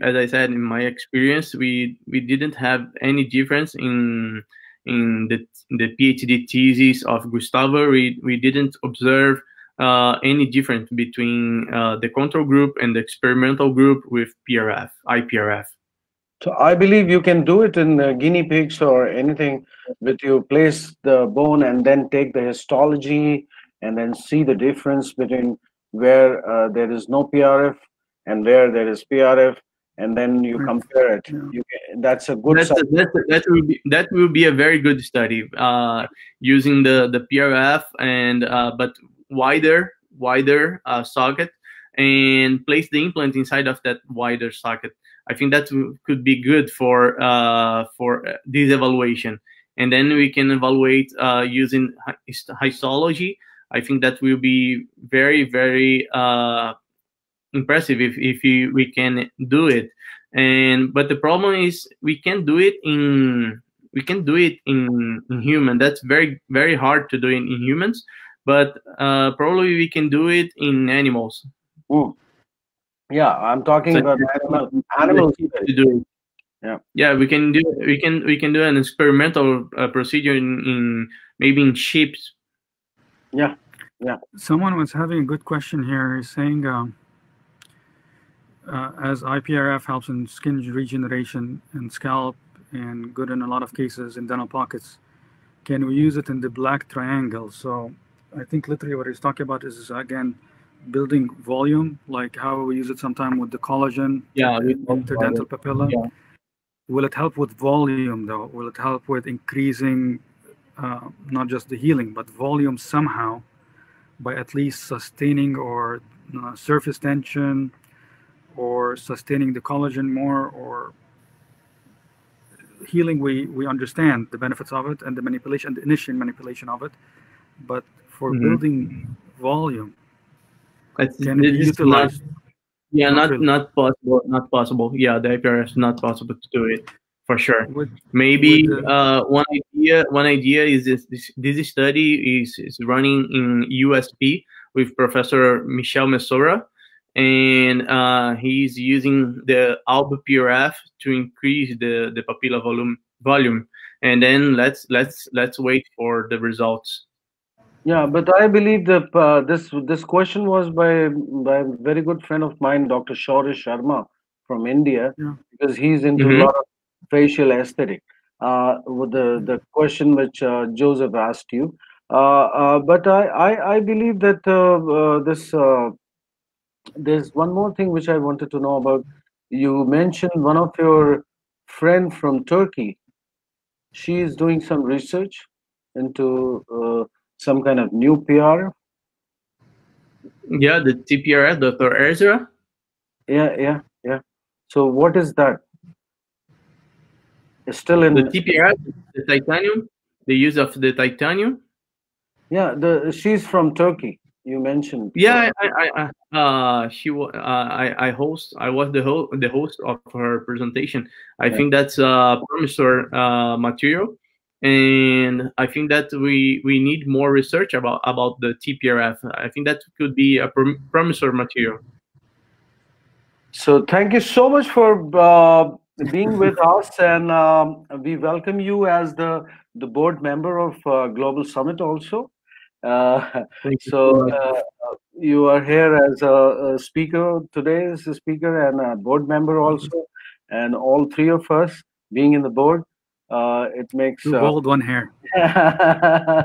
as I said, in my experience, we we didn't have any difference in in the the PhD thesis of Gustavo. We we didn't observe uh, any difference between uh, the control group and the experimental group with PRF, IPRF. So I believe you can do it in uh, guinea pigs or anything with you place the bone and then take the histology and then see the difference between where uh, there is no PRF and where there is PRF and then you Right. compare it. Yeah. You can, that's a good That's, sub- that, that will be that will be a very good study uh, using the the PRF and uh, but wider wider uh, socket and place the implant inside of that wider socket. I think that could be good for uh, for uh, this evaluation, and then we can evaluate uh, using histology. I think that will be very very uh, impressive if if we, we can do it. And but the problem is we can do it in we can do it in, in human. That's very very hard to do in, in humans, but uh, probably we can do it in animals. Ooh. Yeah, I'm talking so about animal, animals to do it. Yeah, yeah, we can do we can we can do an experimental uh, procedure in, in maybe in sheep. Yeah, yeah. Someone was having a good question here. He's saying, um, uh, as IPRF helps in skin regeneration and scalp, and good in a lot of cases in dental pockets, can we use it in the black triangle? So I think literally what he's talking about is again building volume, like how we use it sometimes with the collagen, yeah, interdental papilla. Yeah. Will it help with volume though? Will it help with increasing uh, not just the healing, but volume somehow by at least sustaining or uh, surface tension or sustaining the collagen more or healing we we understand the benefits of it and the manipulation the initial manipulation of it but for mm-hmm. building volume it's, can it Not, yeah, not not, not possible. Not possible. Yeah, the IPR is not possible to do it for sure. With, Maybe with the, uh, one idea. One idea is this, this. This study is is running in USP with Professor Michel Messora, and uh, he's using the AlbPRF to increase the the papilla volume volume. And then let's let's let's wait for the results. Yeah, but I believe that uh, this this question was by by a very good friend of mine, Dr. Shaurya Sharma from India, yeah. because he's into mm-hmm. a lot of facial aesthetic. Uh, with the the question which uh, Joseph asked you, uh, uh, but I, I, I believe that uh, this there's one more thing which I wanted to know about. You mentioned one of your friend from Turkey. She is doing some research into uh, some kind of new PR? Yeah, the TPRF, Dr. Esra. Yeah, yeah, yeah. So what is that? It's still in the TPRF, the titanium, the use of the titanium. Yeah, the she's from Turkey. You mentioned. Yeah, I, I, I uh, she, uh, I, I host. I was the host, the host of her presentation. I yeah. think that's uh, promisor uh, material and I think that we we need more research about about the TPRF. I think that could be a prom promisor material. So thank you so much for uh, being with <laughs> us, and um, we welcome you as the the board member of uh, Global Summit also. Uh, so uh, you are here as a, a, speaker today, as a speaker and a board member also, and all three of us being in the board uh, it makes Two uh, bald, one hair. <laughs> uh,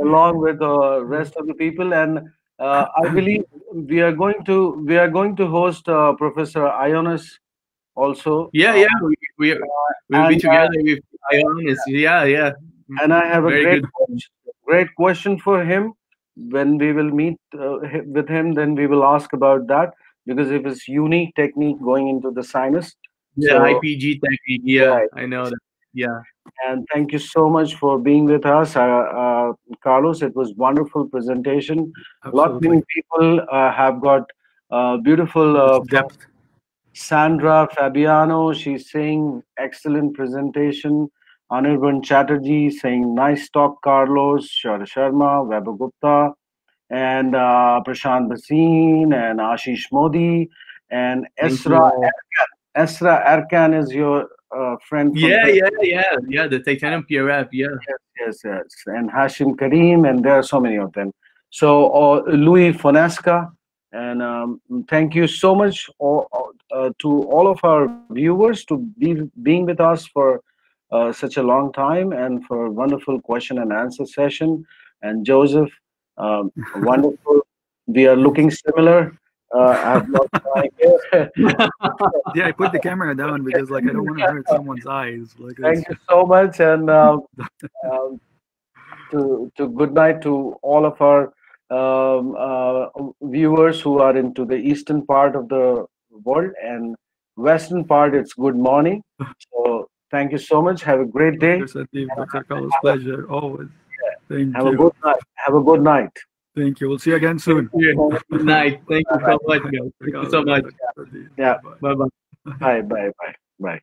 along with the rest of the people, and uh, I believe we are going to we are going to host uh, Professor Ioannis also. Yeah, yeah, we, we we'll and, be together with Ioannis. Yeah, yeah. And I have a Very great great question for him. When we will meet uh, with him, then we will ask about that because of his unique technique going into the sinus yeah, so, IPG technique. Yeah, right. I know that. Yeah. And thank you so much for being with us, uh, uh, Carlos. It was wonderful presentation. A lot many people uh, have got uh, beautiful uh, depth. Sandra Fabiano, she's saying excellent presentation. Anirban Chatterjee saying nice talk, Carlos. Shara Sharma, Weber Gupta, and uh, Prashant Bhasin, and Ashish Modi, and Esra Esra Erkan is your uh, friend. Yeah, yeah, yeah, yeah. The Titanium PRF, yeah. Yes, yes, yes. And Hashim Karim, and there are so many of them. So uh, Louis Fonseca, and um, thank you so much all, uh, to all of our viewers to be being with us for uh, such a long time and for a wonderful question and answer session. And Joseph, um, <laughs> wonderful. We are looking similar uh, <laughs> <laughs> yeah, I put the camera down because like I don't want to hurt someone's eyes. Like, thank you so much, and uh, um, to to good night to all of our um, uh, viewers who are into the eastern part of the world and western part. It's good morning. So thank you so much. Have a great day. Dr. Carlos, pleasure always. Thank have you. a good night. Have a good night. Thank you. We'll see you again soon. Good night. Thank you so much. Thank you so much. Yeah. Bye bye. Bye. Bye. Bye. Bye.